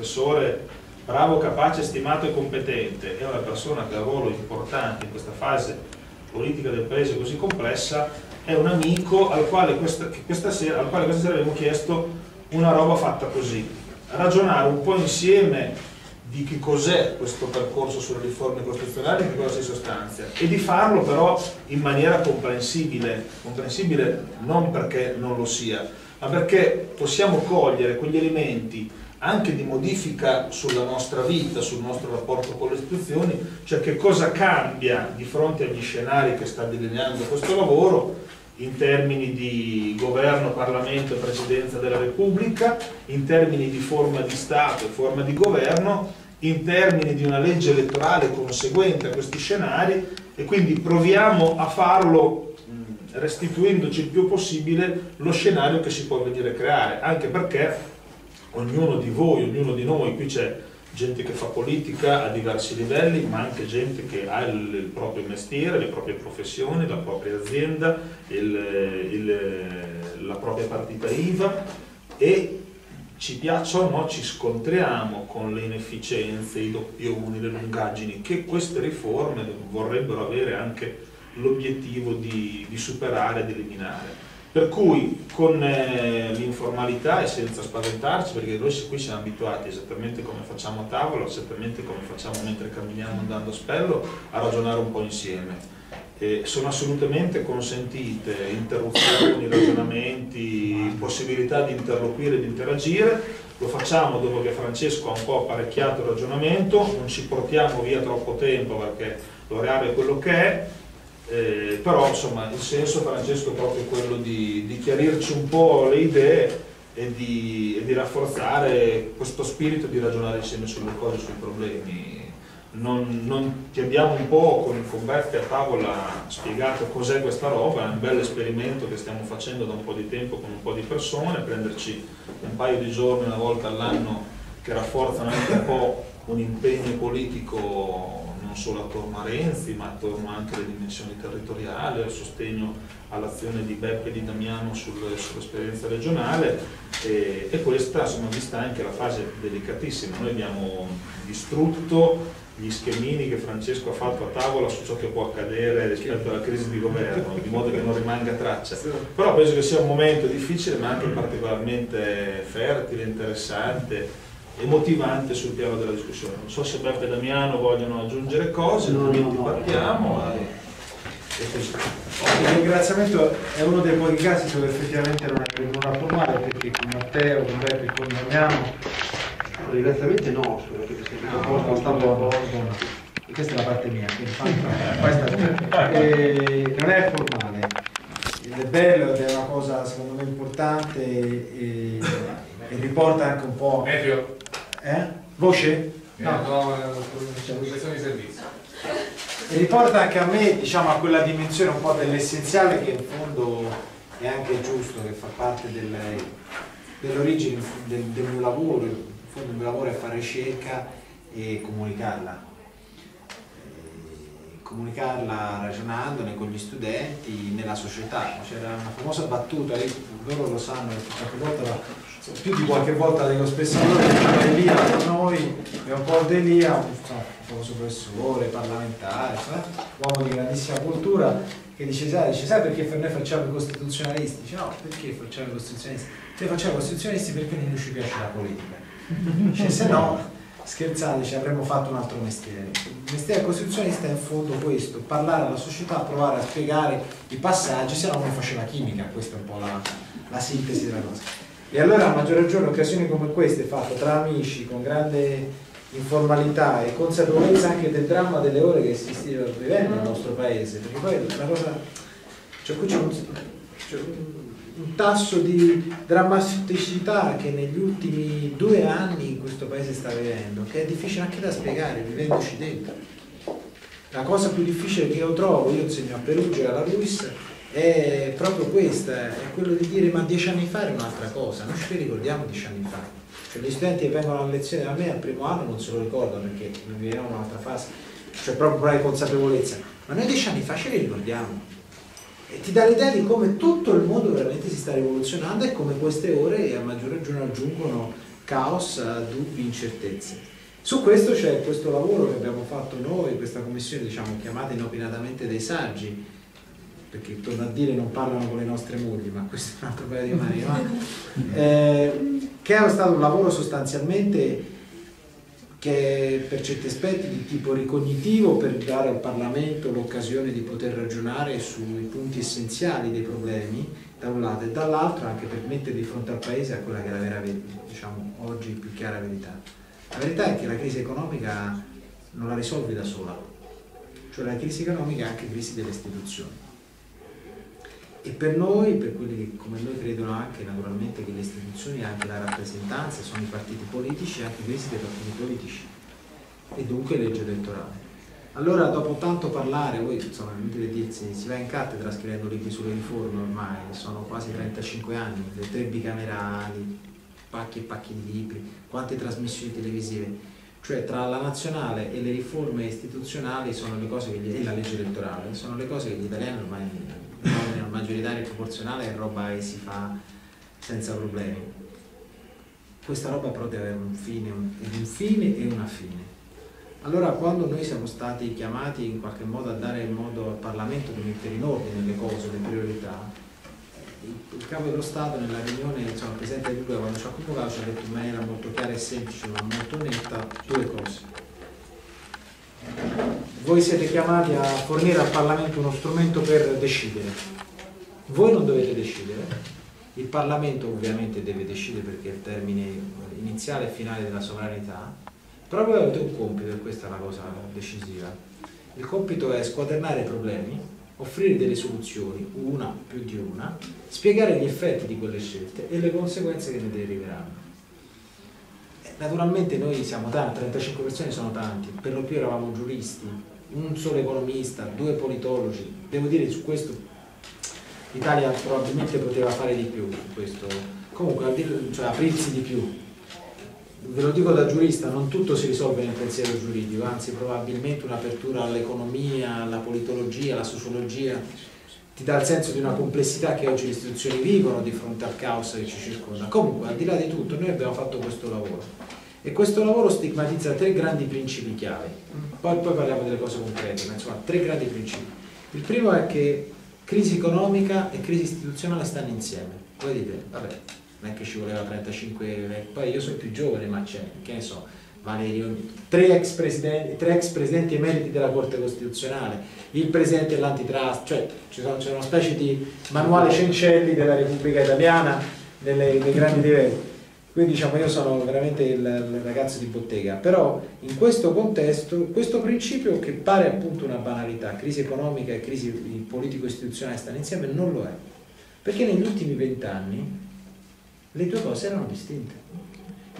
professore bravo, capace, stimato e competente è una persona che ha un ruolo importante in questa fase politica del paese così complessa, è un amico al quale questa, questa sera, al quale questa sera abbiamo chiesto una roba fatta così, ragionare un po' insieme di che cos'è questo percorso sulle riforme costituzionali e che cosa si sostanzia e di farlo però in maniera comprensibile, comprensibile non perché non lo sia, ma perché possiamo cogliere quegli elementi anche di modifica sulla nostra vita, sul nostro rapporto con le istituzioni, cioè che cosa cambia di fronte agli scenari che sta delineando questo lavoro in termini di governo, Parlamento e Presidenza della Repubblica, in termini di forma di Stato e forma di governo, in termini di una legge elettorale conseguente a questi scenari e quindi proviamo a farlo restituendoci il più possibile lo scenario che si può venire a creare, anche perché ognuno di voi, ognuno di noi, qui c'è gente che fa politica a diversi livelli, ma anche gente che ha il, il proprio mestiere, le proprie professioni, la propria azienda, il, il, la propria partita IVA e ci piacciono o no, ci scontriamo con le inefficienze, i doppioni, le lungaggini che queste riforme vorrebbero avere anche l'obiettivo di, di superare, di eliminare. Per cui con eh, l'informalità e senza spaventarci, perché noi qui siamo abituati esattamente come facciamo a tavola, esattamente come facciamo mentre camminiamo andando a spello, a ragionare un po' insieme. Eh, sono assolutamente consentite interruzioni, ragionamenti, possibilità di interloquire di interagire. Lo facciamo dopo che Francesco ha un po' apparecchiato il ragionamento, non ci portiamo via troppo tempo perché l'orario è quello che è eh, però insomma il senso Francesco è proprio quello di, di chiarirci un po' le idee e di, e di, rafforzare questo spirito di ragionare insieme sulle cose, sui problemi. Non, non ti abbiamo un po' con, con Beppe a tavola spiegato cos'è questa roba, è un bel esperimento che stiamo facendo da un po' di tempo con un po' di persone, prenderci un paio di giorni una volta all'anno che rafforzano anche un po' un impegno politico non solo attorno a Renzi, ma attorno anche alle dimensioni territoriali, al sostegno all'azione di Beppe e di Damiano sul, sull'esperienza regionale e, e, questa insomma vista anche la fase delicatissima. Noi abbiamo distrutto gli schemini che Francesco ha fatto a tavola su ciò che può accadere rispetto alla crisi di governo, di modo che non rimanga traccia. Però penso che sia un momento difficile ma anche particolarmente fertile, interessante emotivante sul piano della discussione. Non so se Beppe e Damiano vogliono aggiungere cose, no, no, no, partiamo. E, e così. Il ringraziamento è uno dei pochi casi dove effettivamente non è venuto formale perché con Matteo, con Beppe e con Damiano ringraziamento no, perché sei no, sta buono. Questa è la parte mia, questa e, non è formale. È bello ed è una cosa secondo me importante e, e riporta anche un po'. Meteo. Eh? Voce? No, no, di servizio. E riporta anche a me, diciamo, a quella dimensione un po' dell'essenziale che in fondo è anche giusto, che fa parte del, dell'origine del, del mio lavoro. In fondo il mio lavoro è fare ricerca e comunicarla comunicarla ragionandone con gli studenti nella società. C'era una famosa battuta, loro lo sanno, qualche volta la, più di qualche volta dico spesso a loro, Elia con noi è un po' Delia, famoso professore, parlamentare, eh? uomo di grandissima cultura, che dice sai, dice, sai perché noi facciamo i costituzionalisti? Dice no, perché facciamo i costituzionalisti? Noi facciamo i costituzionalisti perché non ci piace la politica. Dice se no scherzate, ci avremmo fatto un altro mestiere. Il mestiere costituzionista è in fondo questo, parlare alla società, provare a spiegare i passaggi, se no non faceva chimica, questa è un po' la, la sintesi della cosa. E allora a maggior ragione occasioni come queste fatte tra amici, con grande informalità e consapevolezza anche del dramma delle ore che si stia vivendo nel nostro paese, perché poi la cosa, cioè qui c'è un, un un tasso di drammaticità che negli ultimi due anni in questo paese sta vivendo, che è difficile anche da spiegare, vivendoci dentro. La cosa più difficile che io trovo, io insegno a Perugia e alla Luis, è proprio questa, è quello di dire ma dieci anni fa era un'altra cosa, non ci ricordiamo dieci anni fa. Cioè, gli studenti che vengono a lezione da me al primo anno non se lo ricordano perché viviamo un'altra fase, cioè proprio per la consapevolezza, ma noi dieci anni fa ce li ricordiamo e ti dà l'idea di come tutto il mondo veramente si sta rivoluzionando e come queste ore a maggior ragione aggiungono caos, dubbi, incertezze. Su questo c'è questo lavoro che abbiamo fatto noi, questa commissione diciamo, chiamata inopinatamente dei saggi, perché torno a dire non parlano con le nostre mogli, ma questo è un altro paio di mani, ma, eh, che è stato un lavoro sostanzialmente che per certi aspetti di tipo ricognitivo per dare al Parlamento l'occasione di poter ragionare sui punti essenziali dei problemi da un lato e dall'altro anche per mettere di fronte al Paese a quella che è la vera, diciamo, oggi più chiara verità. La verità è che la crisi economica non la risolvi da sola, cioè la crisi economica è anche crisi delle istituzioni. E per noi, per quelli che come noi credono anche naturalmente che le istituzioni e anche la rappresentanza sono i partiti politici, anche crisi dei partiti politici e dunque legge elettorale. Allora dopo tanto parlare, voi insomma inutile dirsi, si va in cattedra scrivendo libri sulle riforme ormai, sono quasi 35 anni, le tre bicamerali, pacchi e pacchi di libri, quante trasmissioni televisive, cioè tra la nazionale e le riforme istituzionali sono le cose che gli, e la legge elettorale sono le cose che gli italiani ormai il maggioritario proporzionale è roba che si fa senza problemi. Questa roba però deve avere un fine, un, un fine e una fine. Allora quando noi siamo stati chiamati in qualche modo a dare modo al Parlamento di mettere in ordine le cose, le priorità, il capo dello Stato nella riunione, insomma, il Presidente Repubblica quando ci ha convocato ci ha detto in maniera molto chiara e semplice ma molto netta due cose. Voi siete chiamati a fornire al Parlamento uno strumento per decidere. Voi non dovete decidere, il Parlamento ovviamente deve decidere perché è il termine iniziale e finale della sovranità, però voi avete un compito e questa è la cosa decisiva. Il compito è squadernare i problemi, offrire delle soluzioni, una più di una, spiegare gli effetti di quelle scelte e le conseguenze che ne deriveranno. Naturalmente noi siamo tanti, 35 persone sono tanti, per lo più eravamo giuristi, un solo economista, due politologi, devo dire su questo l'Italia probabilmente poteva fare di più, questo. comunque cioè, aprirsi di più. Ve lo dico da giurista, non tutto si risolve nel pensiero giuridico, anzi probabilmente un'apertura all'economia, alla politologia, alla sociologia ti dà il senso di una complessità che oggi le istituzioni vivono di fronte al caos che ci circonda. Comunque, al di là di tutto, noi abbiamo fatto questo lavoro e questo lavoro stigmatizza tre grandi principi chiave. Poi, poi parliamo delle cose concrete, ma insomma, tre grandi principi. Il primo è che crisi economica e crisi istituzionale stanno insieme. Voi dite, vabbè, non è che ci voleva 35, poi io sono più giovane, ma c'è, che ne so, Valerio, tre ex, presidenti, tre ex presidenti emeriti della Corte Costituzionale, il presidente dell'antitrust, cioè c'è una specie di manuale Cencelli della Repubblica Italiana nelle, nei grandi livelli. Quindi diciamo io sono veramente il, il, ragazzo di bottega, però in questo contesto questo principio che pare appunto una banalità, crisi economica e crisi politico-istituzionale stanno insieme, non lo è. Perché negli ultimi vent'anni le due cose erano distinte.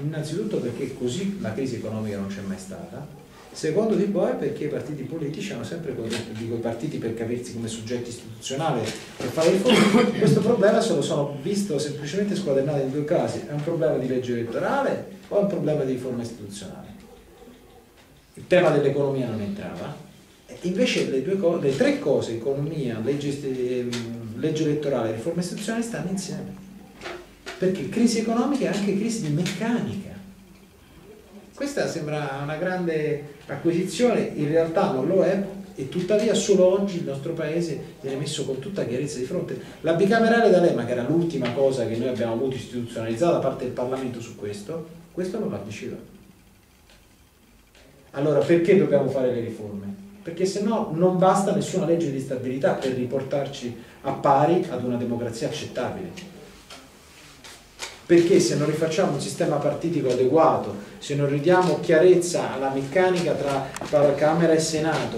Innanzitutto perché così la crisi economica non c'è mai stata, secondo di poi perché i partiti politici hanno sempre dico i partiti per capirsi come soggetti istituzionali per fare riforme, questo problema se lo sono visto semplicemente squadernato in due casi, è un problema di legge elettorale o è un problema di riforma istituzionale. Il tema dell'economia non entrava, invece le, due le tre cose, economia, legge, ehm, legge elettorale e riforma istituzionale, stanno insieme perché crisi economica è anche crisi di meccanica. Questa sembra una grande acquisizione, in realtà non lo è e tuttavia solo oggi il nostro paese viene messo con tutta chiarezza di fronte. La bicamerale d'Alema, che era l'ultima cosa che noi abbiamo avuto istituzionalizzata da parte del Parlamento su questo, questo non la diceva. Allora perché dobbiamo fare le riforme? Perché se no non basta nessuna legge di stabilità per riportarci a pari ad una democrazia accettabile perché se non rifacciamo un sistema partitico adeguato, se non ridiamo chiarezza alla meccanica tra Camera e Senato,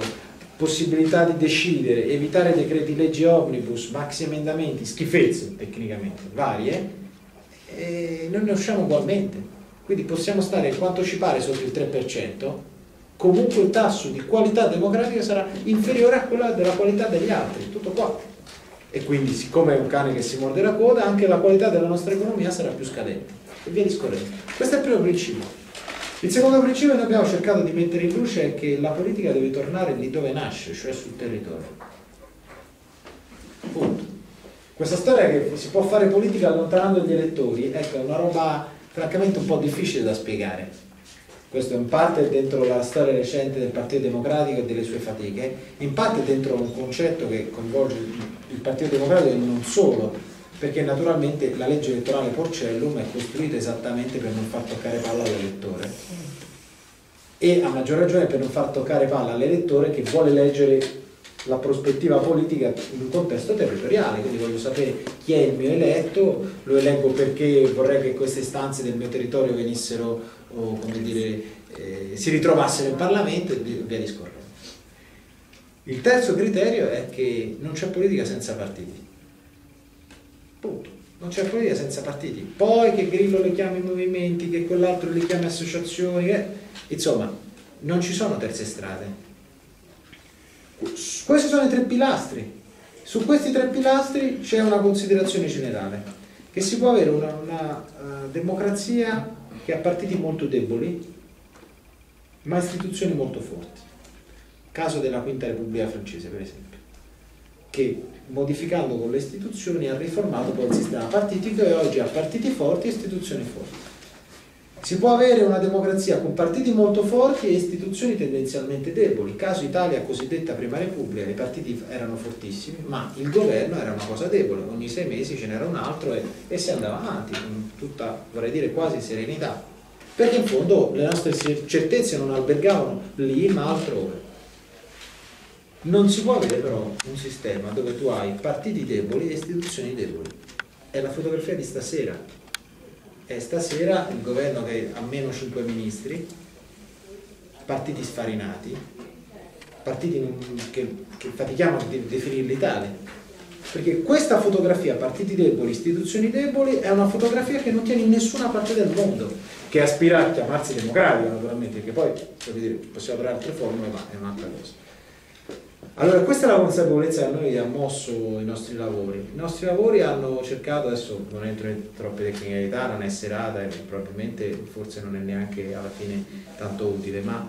possibilità di decidere, evitare decreti legge omnibus, maxi emendamenti, schifezze tecnicamente varie, e non ne usciamo ugualmente. Quindi possiamo stare quanto ci pare sotto il 3%, comunque il tasso di qualità democratica sarà inferiore a quello della qualità degli altri, tutto qua e quindi siccome è un cane che si morde la coda anche la qualità della nostra economia sarà più scadente e via discorrendo. Questo è il primo principio. Il secondo principio che noi abbiamo cercato di mettere in luce è che la politica deve tornare lì dove nasce, cioè sul territorio. Punto. Questa storia che si può fare politica allontanando gli elettori, ecco, è una roba francamente un po' difficile da spiegare. Questo in parte dentro la storia recente del Partito Democratico e delle sue fatiche, in parte dentro un concetto che coinvolge il Partito Democratico e non solo, perché naturalmente la legge elettorale Porcellum è costruita esattamente per non far toccare palla all'elettore. E a maggior ragione per non far toccare palla all'elettore che vuole leggere la prospettiva politica in un contesto territoriale, quindi voglio sapere chi è il mio eletto, lo eleggo perché vorrei che queste istanze del mio territorio venissero, o, come dire, eh, si ritrovassero in Parlamento e via discorrendo. Il terzo criterio è che non c'è politica senza partiti. Punto. Non c'è politica senza partiti. Poi che Grillo le chiami movimenti, che quell'altro le chiami associazioni, eh, insomma, non ci sono terze strade questi sono i tre pilastri. Su questi tre pilastri c'è una considerazione generale, che si può avere una, una uh, democrazia che ha partiti molto deboli, ma istituzioni molto forti. Caso della Quinta Repubblica francese, per esempio, che modificando con le istituzioni ha riformato poi il sistema partitico e oggi ha partiti forti e istituzioni forti. Si può avere una democrazia con partiti molto forti e istituzioni tendenzialmente deboli. Caso Italia cosiddetta prima repubblica, i partiti erano fortissimi, ma il governo era una cosa debole, ogni sei mesi ce n'era un altro e, e si andava avanti con tutta, vorrei dire, quasi serenità. Perché in fondo le nostre certezze non albergavano lì ma altrove. Non si può avere però un sistema dove tu hai partiti deboli e istituzioni deboli. È la fotografia di stasera e stasera il governo che ha meno 5 ministri, partiti sfarinati, partiti che, che fatichiamo a definirli tali. Perché questa fotografia, partiti deboli, istituzioni deboli, è una fotografia che non tiene in nessuna parte del mondo, che aspira a chiamarsi democratica naturalmente, perché poi dire, possiamo trovare altre formule, ma è un'altra cosa. Allora, questa è la consapevolezza che noi ha mosso i nostri lavori. I nostri lavori hanno cercato, adesso non entro in troppe tecnicalità, non è serata e probabilmente forse non è neanche alla fine tanto utile, ma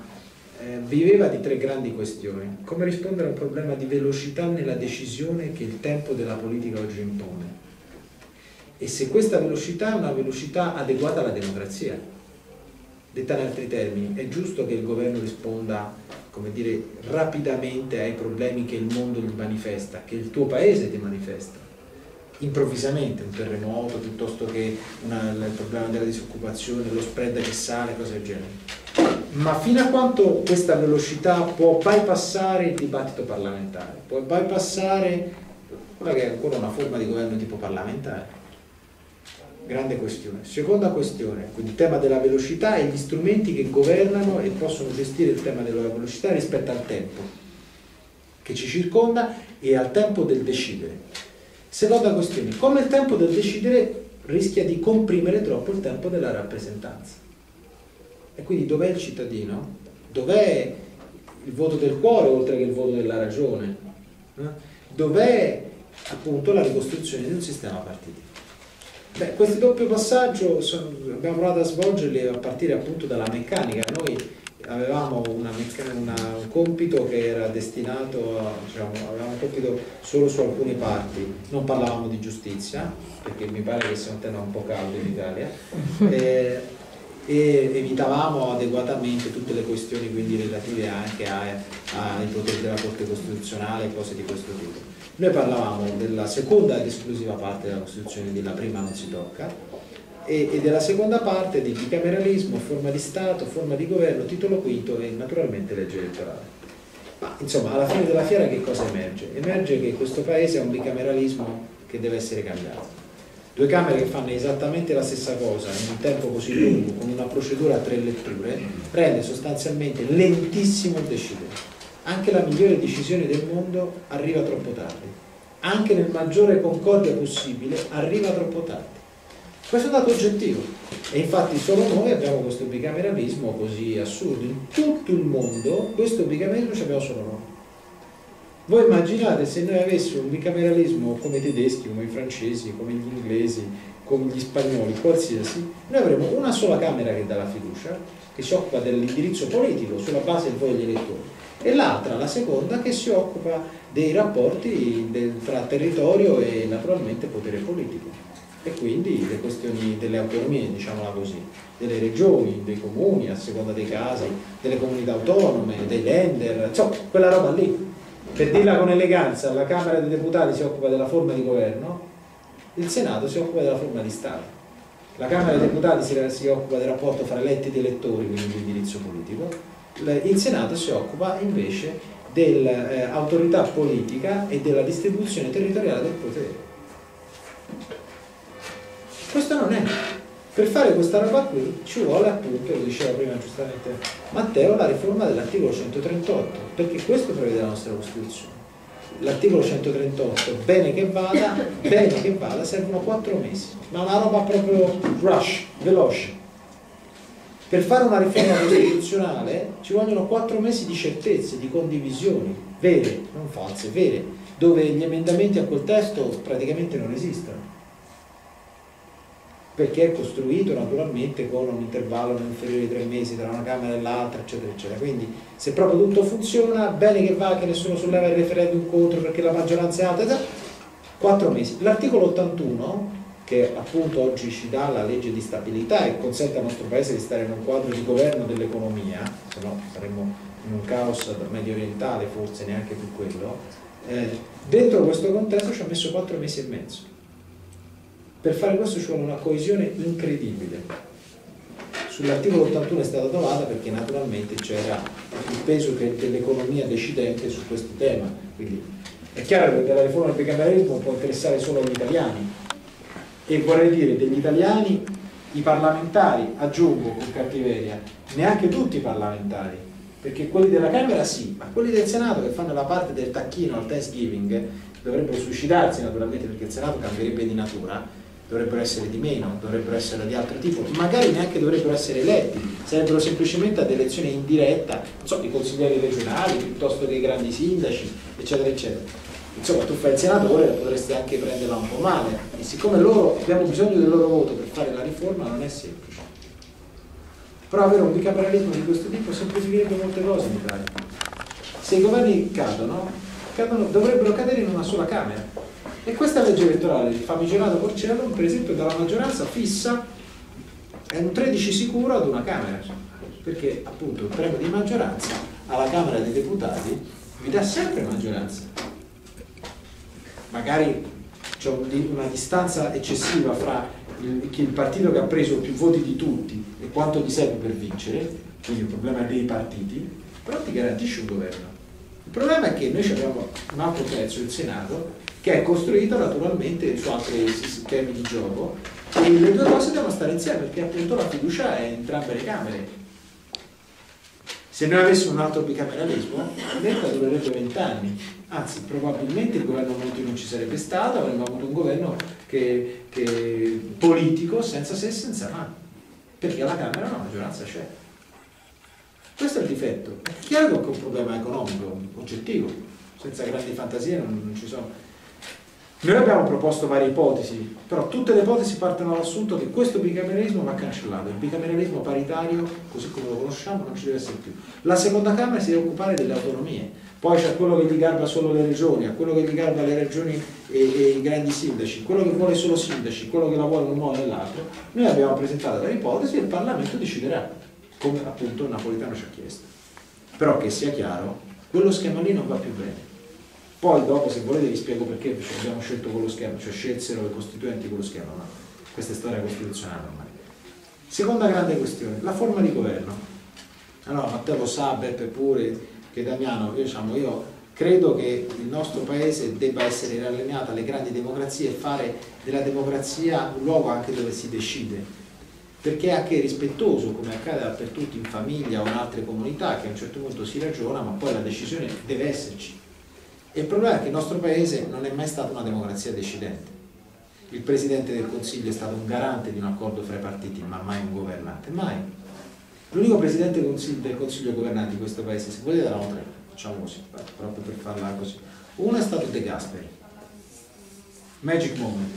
eh, viveva di tre grandi questioni. Come rispondere a un problema di velocità nella decisione che il tempo della politica oggi impone. E se questa velocità è una velocità adeguata alla democrazia. Detta in altri termini, è giusto che il governo risponda come dire, rapidamente ai problemi che il mondo gli manifesta, che il tuo paese ti manifesta. Improvvisamente, un terremoto piuttosto che una, il problema della disoccupazione, lo spread che sale, cose del genere. Ma fino a quanto questa velocità può bypassare il dibattito parlamentare, può bypassare quella che è ancora una forma di governo tipo parlamentare, grande questione. Seconda questione, quindi il tema della velocità e gli strumenti che governano e possono gestire il tema della velocità rispetto al tempo che ci circonda e al tempo del decidere. Seconda questione, come il tempo del decidere rischia di comprimere troppo il tempo della rappresentanza. E quindi dov'è il cittadino? Dov'è il voto del cuore oltre che il voto della ragione? Dov'è appunto la ricostruzione di un sistema partitico? Beh, questi doppio passaggio sono, abbiamo provato a svolgerli a partire appunto dalla meccanica. Noi avevamo una, una, un compito che era destinato a, diciamo, avevamo un compito solo su alcune parti, non parlavamo di giustizia, perché mi pare che sia un tema un po' caldo in Italia, e, e evitavamo adeguatamente tutte le questioni quindi relative anche ai poteri della Corte Costituzionale e cose di questo tipo. Noi parlavamo della seconda ed esclusiva parte della Costituzione, della prima non si tocca, e, e della seconda parte di bicameralismo, forma di Stato, forma di governo, titolo quinto e naturalmente legge elettorale. Ma insomma, alla fine della fiera che cosa emerge? Emerge che questo Paese ha un bicameralismo che deve essere cambiato. Due Camere che fanno esattamente la stessa cosa in un tempo così lungo, con una procedura a tre letture, rende sostanzialmente lentissimo il decidere anche la migliore decisione del mondo arriva troppo tardi. Anche nel maggiore concordia possibile arriva troppo tardi. Questo è un dato oggettivo. E infatti solo noi abbiamo questo bicameralismo così assurdo. In tutto il mondo questo bicameralismo ce l'abbiamo solo noi. Voi immaginate se noi avessimo un bicameralismo come i tedeschi, come i francesi, come gli inglesi, come gli spagnoli, qualsiasi, noi avremo una sola Camera che dà la fiducia, che si occupa dell'indirizzo politico sulla base del voto degli elettori e l'altra, la seconda, che si occupa dei rapporti tra territorio e naturalmente potere politico. e quindi le questioni delle autonomie, diciamola così, delle regioni, dei comuni, a seconda dei casi, delle comunità autonome, dei lender, insomma, quella roba lì. Per dirla con eleganza, la Camera dei Deputati si occupa della forma di governo, il Senato si occupa della forma di Stato. La Camera dei Deputati si, occupa del rapporto fra eletti ed elettori, quindi l'indirizzo politico, il Senato si occupa invece dell'autorità politica e della distribuzione territoriale del potere. Questo non è. Per fare questa roba qui ci vuole appunto, lo diceva prima giustamente Matteo, la riforma dell'articolo 138, perché questo prevede la nostra Costituzione. L'articolo 138, bene che vada, bene che vada, servono quattro mesi, ma una roba proprio rush, veloce. Per fare una riforma costituzionale ci vogliono quattro mesi di certezze, di condivisioni, vere, non false, vere, dove gli emendamenti a quel testo praticamente non esistono perché è costruito naturalmente con un intervallo non inferiore ai tre mesi tra una Camera e l'altra, eccetera, eccetera. Quindi se proprio tutto funziona, bene che va che nessuno solleva il referendum contro perché la maggioranza è alta, quattro mesi. L'articolo 81, che appunto oggi ci dà la legge di stabilità e consente al nostro Paese di stare in un quadro di governo dell'economia, se no saremmo in un caos medio orientale, forse neanche più quello, eh, dentro questo contesto ci ha messo quattro mesi e mezzo per fare questo ci vuole una coesione incredibile. Sull'articolo 81 è stata trovata perché naturalmente c'era il peso dell'economia decidente su questo tema. Quindi è chiaro che la riforma del bicameralismo può interessare solo agli italiani e vorrei dire degli italiani i parlamentari, aggiungo con cattiveria, neanche tutti i parlamentari, perché quelli della Camera sì, ma quelli del Senato che fanno la parte del tacchino al Thanksgiving dovrebbero suicidarsi naturalmente perché il Senato cambierebbe di natura dovrebbero essere di meno, dovrebbero essere di altro tipo, magari neanche dovrebbero essere eletti, sarebbero semplicemente ad elezione indiretta, non so, i consiglieri regionali piuttosto che i grandi sindaci, eccetera, eccetera. Insomma, tu fai il Senato, ora potresti anche prenderla un po' male, e siccome loro abbiamo bisogno del loro voto per fare la riforma non è semplice. Però avere un bicameralismo di questo tipo semplificherebbe molte cose in Italia. Se i governi cadono, cadono dovrebbero cadere in una sola Camera e questa legge elettorale di famigerato Porcello, per esempio, dalla maggioranza fissa è un 13 sicuro ad una Camera, perché appunto il premio di maggioranza alla Camera dei Deputati vi dà sempre maggioranza. Magari c'è una distanza eccessiva fra il, il partito che ha preso più voti di tutti e quanto gli serve per vincere, quindi il problema è dei partiti, però ti garantisce un governo. Il problema è che noi abbiamo un altro pezzo, il Senato, che è costruito naturalmente su altri schemi di gioco e le due cose devono stare insieme perché appunto la fiducia è in entrambe le Camere. Se noi avessimo un altro bicameralismo, l'Europa durerebbe vent'anni, anzi probabilmente il governo Monti non ci sarebbe stato, avremmo avuto un governo che, che, politico senza se e senza ma, perché alla Camera la maggioranza c'è. Questo è il difetto. È chiaro che è un problema economico, oggettivo, senza grandi fantasie non, non ci sono noi abbiamo proposto varie ipotesi, però tutte le ipotesi partono dall'assunto che questo bicameralismo va cancellato, il bicameralismo paritario, così come lo conosciamo, non ci deve essere più. La seconda Camera si deve occupare delle autonomie, poi c'è quello che gli garba solo le regioni, a quello che gli garba le regioni e, e, i grandi sindaci, quello che vuole solo sindaci, quello che la vuole in un modo o nell'altro. Noi abbiamo presentato delle ipotesi e il Parlamento deciderà, come appunto Napolitano ci ha chiesto. Però che sia chiaro, quello schema lì non va più bene poi dopo se volete vi spiego perché abbiamo scelto quello schema, cioè scelsero i costituenti quello schema, ma questa è storia costituzionale ormai. Seconda grande questione, la forma di governo. Allora Matteo lo sa, Beppe pure, che Damiano, io, diciamo, io credo che il nostro paese debba essere rallenato alle grandi democrazie e fare della democrazia un luogo anche dove si decide perché è anche rispettoso come accade dappertutto in famiglia o in altre comunità che a un certo punto si ragiona ma poi la decisione deve esserci e il problema è che il nostro paese non è mai stato una democrazia decidente. Il Presidente del Consiglio è stato un garante di un accordo fra i partiti, ma mai un governante, mai. L'unico Presidente del Consiglio, governante di questo paese, se volete erano tre, facciamo così, proprio per farla così. Uno è stato De Gasperi, Magic Moment,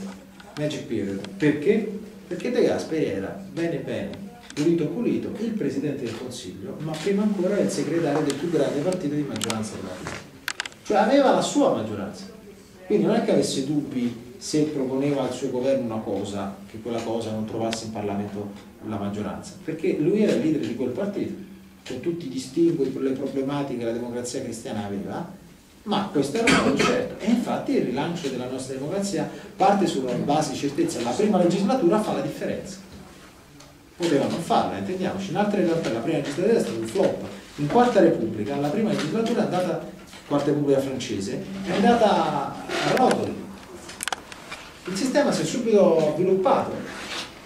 Magic Period. Perché? Perché De Gasperi era bene bene, pulito pulito, il Presidente del Consiglio, ma prima ancora il segretario del più grande partito di maggioranza politica cioè aveva la sua maggioranza. Quindi non è che avesse dubbi se proponeva al suo governo una cosa, che quella cosa non trovasse in Parlamento la maggioranza, perché lui era il leader di quel partito, con tutti i distinguo, le problematiche che la democrazia cristiana aveva, ma questo era un concerto e infatti il rilancio della nostra democrazia parte sulla base di certezza, la prima legislatura fa la differenza. Poteva non farla, intendiamoci, in altre realtà la prima legislatura è stata un flop. In quarta repubblica, la prima legislatura è andata, quarta repubblica francese, è andata a rotoli il sistema si è subito sviluppato.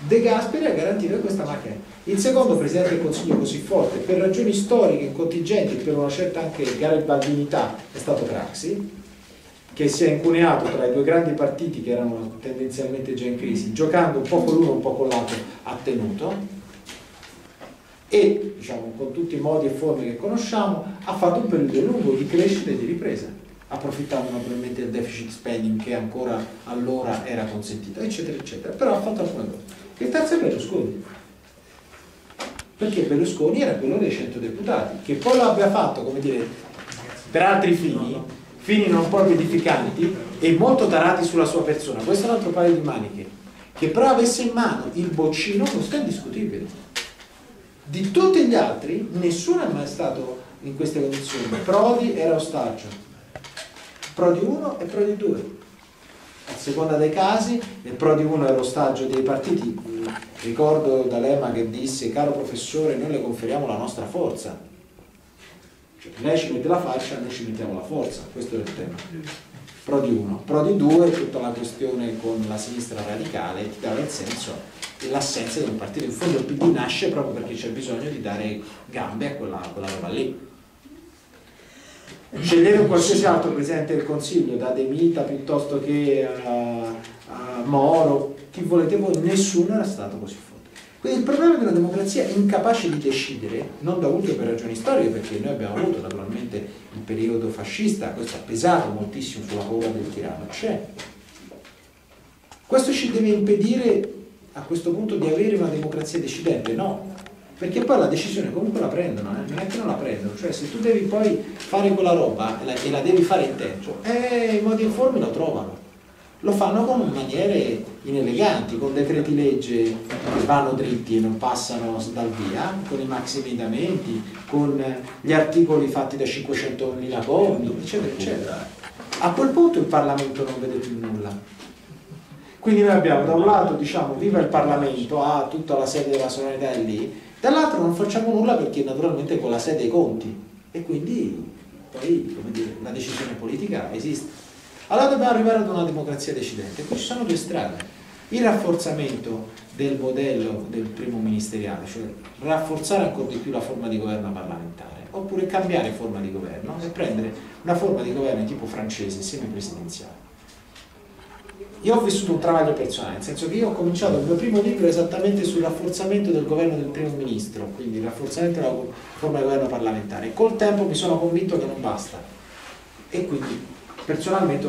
De Gasperi ha garantito che questa macchina il secondo Presidente del Consiglio così forte per ragioni storiche, contingenti e per una certa anche garibaldinità è stato Craxi che si è incuneato tra i due grandi partiti che erano tendenzialmente già in crisi giocando un po' con l'uno e un po' con l'altro ha tenuto. E diciamo con tutti i modi e forme che conosciamo ha fatto un periodo lungo di crescita e di ripresa approfittando naturalmente del deficit spending che ancora allora era consentito, eccetera, eccetera. Però ha fatto alcune cose. Il terzo è Berlusconi. Perché Berlusconi era quello dei 100 deputati, che poi lo abbia fatto, come dire, per altri fini, fini non proprio edificanti e molto tarati sulla sua persona. Questo è un altro paio di maniche. Che però avesse in mano il boccino, questo è indiscutibile. Di tutti gli altri, nessuno è mai stato in queste condizioni. Prodi era ostaggio Pro di 1 e Pro di 2 a seconda dei casi il Pro di 1 è l'ostaggio dei partiti. Ricordo D'Alema che disse caro professore noi le conferiamo la nostra forza. Cioè, lei ci mette la faccia noi ci mettiamo la forza. Questo è il tema. Pro di 1 Pro di 2 tutta la questione con la sinistra radicale ti dava il senso dell'assenza di un partito in fondo. Il PD nasce proprio perché c'è bisogno di dare gambe a quella roba lì scegliere un qualsiasi altro Presidente del Consiglio, da De Mita piuttosto che a, a Moro, chi volete voi, nessuno era stato così forte. Quindi il problema della democrazia incapace di decidere, non dovuto per ragioni storiche, perché noi abbiamo avuto naturalmente il periodo fascista, questo ha pesato moltissimo sulla paura del tirano, c'è. Questo ci deve impedire a questo punto di avere una democrazia decidente? No, perché poi la decisione comunque la prendono, eh? non è che non la prendono, cioè se tu devi poi fare quella roba e la, e la devi fare in tempo, eh, i modi informi lo trovano, lo fanno con maniere ineleganti, con decreti legge che vanno dritti e non passano dal via, con i maxi emendamenti, con gli articoli fatti da 500.000 commi, eccetera, eccetera. A quel punto il Parlamento non vede più nulla. Quindi noi abbiamo da un lato, diciamo, viva il Parlamento, ha tutta la sede della sovranità lì, dall'altro non facciamo nulla perché naturalmente con la sede i conti e quindi poi dire, la decisione politica esiste. Allora dobbiamo arrivare ad una democrazia decidente. Qui ci sono due strade. Il rafforzamento del modello del primo ministeriale, cioè rafforzare ancora di più la forma di governo parlamentare, oppure cambiare forma di governo e prendere una forma di governo tipo francese, semipresidenziale io ho vissuto un travaglio personale, nel senso che io ho cominciato il mio primo libro esattamente sul rafforzamento del governo del primo ministro, quindi il rafforzamento della forma di governo parlamentare. Col tempo mi sono convinto che non basta. E quindi personalmente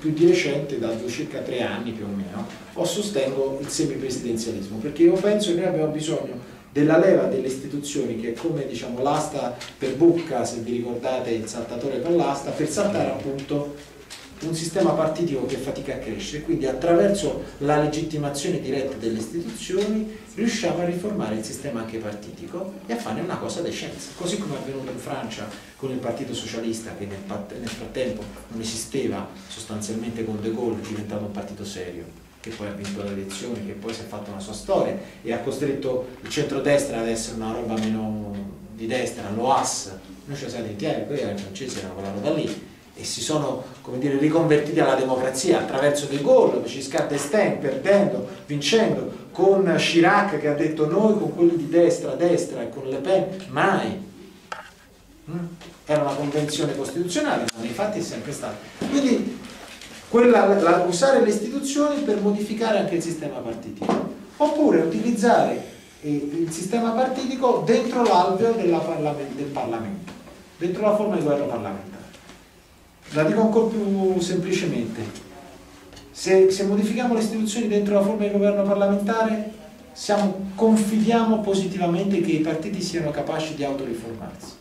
più di recente, da circa tre anni più o meno, ho sostengo il semipresidenzialismo, perché io penso che noi abbiamo bisogno della leva delle istituzioni che è come diciamo l'asta per bucca, se vi ricordate il saltatore per l'asta, per saltare appunto un sistema partitico che fatica a crescere, quindi attraverso la legittimazione diretta delle istituzioni riusciamo a riformare il sistema anche partitico e a farne una cosa decente, così come è avvenuto in Francia con il Partito Socialista che nel, frattempo non esisteva sostanzialmente con De Gaulle, è diventato un partito serio che poi ha vinto le elezioni, che poi si è fatto una sua storia e ha costretto il centrodestra ad essere una roba meno di destra, l'OAS, noi ci siamo detti, eh, poi i francesi erano quella roba lì, e si sono dire, riconvertiti alla democrazia attraverso De Gaulle, Giscard d'Estaing perdendo, vincendo, con Chirac che ha detto noi con quelli di destra, destra e con Le Pen mai. Mm? Era una convenzione costituzionale, ma nei fatti è sempre stata. Quindi quella, la, usare le istituzioni per modificare anche il sistema partitico, oppure utilizzare eh, il sistema partitico dentro l'alveo del Parlamento, dentro la forma di governo parlamentare. La dico ancora più semplicemente. Se, se modifichiamo le istituzioni dentro la forma di governo parlamentare, siamo, confidiamo positivamente che i partiti siano capaci di autoriformarsi,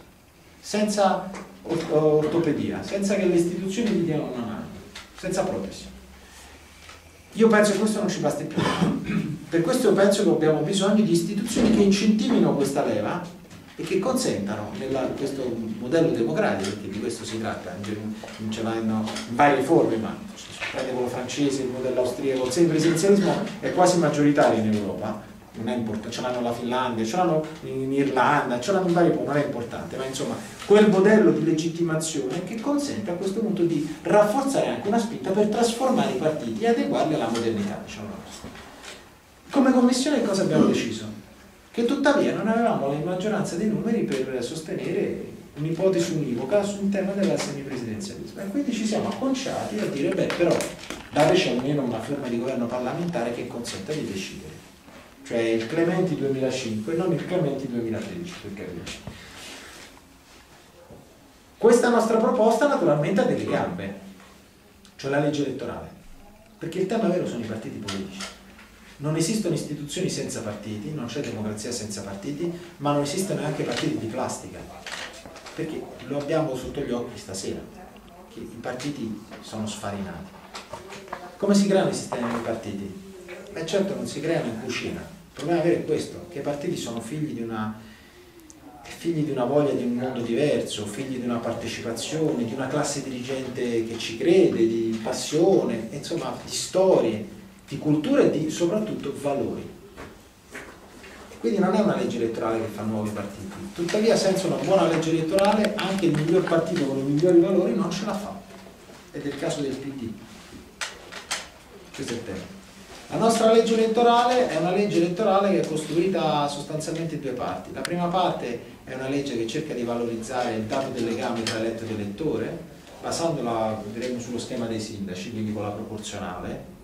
senza ortopedia, senza che le istituzioni gli diano una mano. senza protesi. Io penso che questo non ci basti più. Per questo penso che abbiamo bisogno di istituzioni che incentivino questa leva e che consentano nella, questo modello democratico, perché di questo si tratta, ce l'hanno in varie forme, ma prende quello francese, il modello austriaco, il semipresidenzialismo è quasi maggioritario in Europa, non è importante, ce l'hanno la Finlandia, ce l'hanno in Irlanda, ce l'hanno in vari non è importante, ma insomma quel modello di legittimazione che consente a questo punto di rafforzare anche una spinta per trasformare i partiti e adeguarli alla modernità, diciamo Come commissione cosa abbiamo deciso? Che tuttavia non avevamo la maggioranza dei numeri per sostenere un'ipotesi univoca sul tema del semipresidenzialismo e quindi ci siamo acconciati a dire beh però dateci almeno una forma di governo parlamentare che consenta di decidere cioè il Clementi 2005 e non il Clementi 2013 per capirci. Questa nostra proposta naturalmente ha delle gambe, cioè la legge elettorale, perché il tema vero sono i partiti politici. Non esistono istituzioni senza partiti, non c'è democrazia senza partiti, ma non esistono neanche partiti di plastica, perché lo abbiamo sotto gli occhi stasera, che i partiti sono sfarinati. Come si creano i sistemi di partiti? Beh certo non si creano in cucina, il problema vero è questo, che i partiti sono figli di una figli di una voglia di un mondo diverso, figli di una partecipazione, di una classe dirigente che ci crede, di passione, insomma di storie, di cultura e di soprattutto valori. Quindi non è una legge elettorale che fa nuovi partiti, tuttavia senza una buona legge elettorale anche il miglior partito con i migliori valori non ce la fa. Ed è il caso del PD. Questo è il tema. La nostra legge elettorale è una legge elettorale che è costruita sostanzialmente in due parti. La prima parte è una legge che cerca di valorizzare il dato del legame tra eletto ed elettore, basandola, vedremo, sullo schema dei sindaci, quindi con la proporzionale,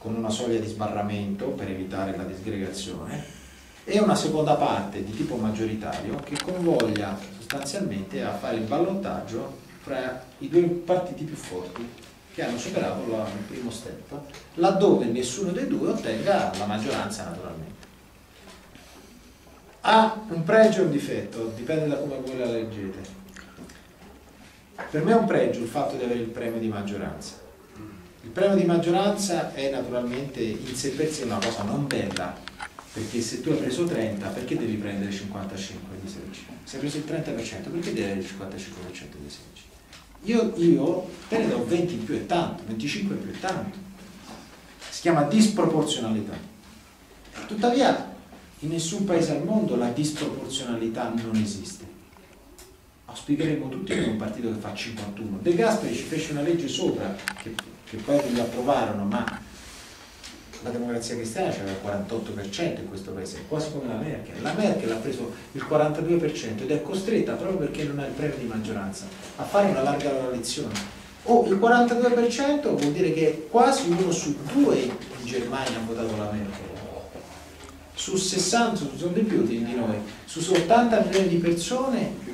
con una soglia di sbarramento per evitare la disgregazione, e una seconda parte di tipo maggioritario che convoglia sostanzialmente a fare il ballottaggio fra i due partiti più forti che hanno superato la, il primo step, laddove nessuno dei due ottenga la maggioranza naturalmente. Ha un pregio o un difetto, dipende da come voi la leggete. Per me è un pregio il fatto di avere il premio di maggioranza. Il premio di maggioranza è naturalmente in sé per sé una cosa non bella, perché se tu hai preso 30, perché devi prendere 55 di seggi? Se hai preso il 30%, perché devi avere il 55% di seggi? Io, io te ne do 20 in più è tanto, 25 in più è tanto. Si chiama disproporzionalità. Tuttavia, in nessun paese al mondo la disproporzionalità non esiste. Auspicheremo tutti che un partito che fa 51. De Gasperi ci fece una legge sopra, che, che poi la approvarono, ma la democrazia cristiana c'era il 48% in questo paese, quasi come la Merkel. La Merkel ha preso il 42% ed è costretta, proprio perché non ha il premio di maggioranza, a fare una larga coalizione. O il 42% vuol dire che quasi uno su due in Germania ha votato la Merkel. Su 60, sono di più di noi, su 80 milioni di persone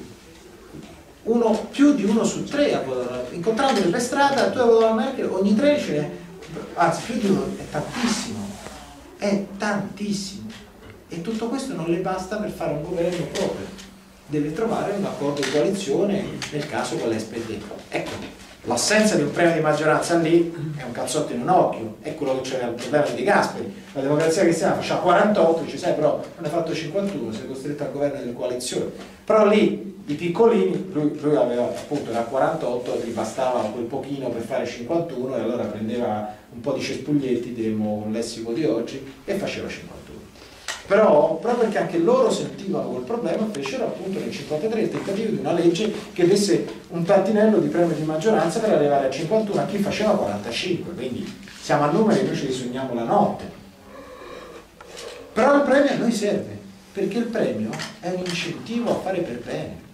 uno, più di uno su tre incontrandoli per strada tu hai votato la Merkel ogni tre ce anzi più di uno è tantissimo, è tantissimo. E tutto questo non le basta per fare un governo proprio, deve trovare un accordo di coalizione nel caso con l'SPD. Ecco, l'assenza di un premio di maggioranza lì è un cazzotto in un occhio, è quello che c'era il problema di Gasperi. La democrazia cristiana faceva 48, dice sai però non hai fatto 51, sei costretto al governo delle coalizioni. Però lì i piccolini, lui, lui aveva appunto era 48, gli bastava quel pochino per fare 51 e allora prendeva un po' di cespuglietti, diremmo un lessico di oggi, e faceva 51. Però, proprio perché anche loro sentivano quel problema, fecero appunto nel 53 il tentativo di una legge che desse un tantinello di premio di maggioranza per arrivare a 51 a chi faceva 45, quindi siamo a numeri noi ci sogniamo la notte. Però il premio a noi serve, perché il premio è un incentivo a fare per bene.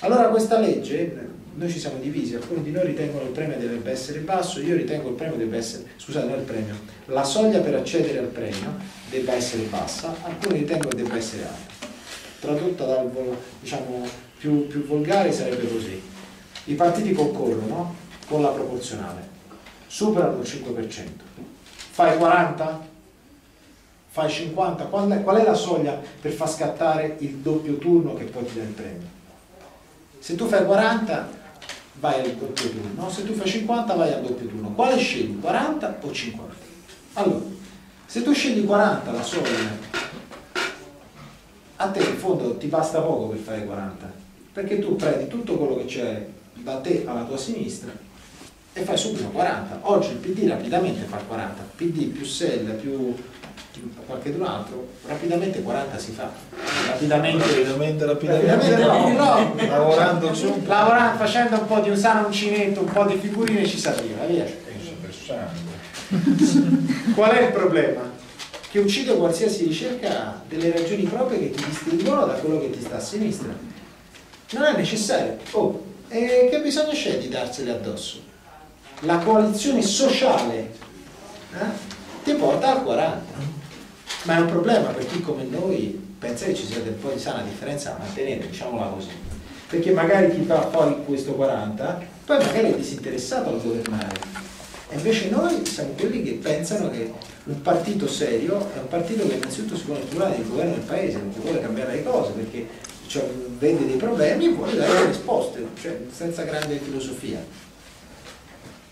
Allora questa legge, noi ci siamo divisi, alcuni di noi ritengono il premio dovrebbe essere basso, io ritengo il premio debba essere, scusate, non il premio, la soglia per accedere al premio debba essere bassa, alcuni ritengono debba essere alta. Tradotta dal diciamo, più, più volgare sarebbe così. I partiti concorrono con la proporzionale, superano il 5%. Fai 40? Fai 50? Qual è, qual è la soglia per far scattare il doppio turno che poi ti dà il premio? Se tu fai 40, vai al doppio turno, se tu fai 50 vai al doppio turno. Quale scegli? 40 o 50? Allora, se tu scegli 40 la soglia, a te in fondo ti basta poco per fare 40, perché tu prendi tutto quello che c'è da te alla tua sinistra e fai subito 40. Oggi il PD rapidamente fa 40, PD più SEL più qualche altro, rapidamente 40 si fa. Rapidamente, Rapidamente, rapidamente no, però, lavorando su. lavorando, facendo un po' di usare uncinetto, un po' di figurine ci si arriva, via. Qual è il problema? Che uccide qualsiasi ricerca delle ragioni proprie che ti distinguono da quello che ti sta a sinistra. Non è necessario. Oh, e che bisogno c'è di darsele addosso? La coalizione sociale eh, ti porta al 40. Ma è un problema per chi come noi pensa che ci sia un po' di sana differenza da mantenere, diciamola così. Perché magari chi fa fuori questo 40 poi magari è disinteressato al governare. E invece noi siamo quelli che pensano che un partito serio è un partito che innanzitutto si vuole curare del governo del paese, non vuole cambiare le cose perché cioè, vede dei problemi e vuole dare risposte, cioè, senza grande filosofia.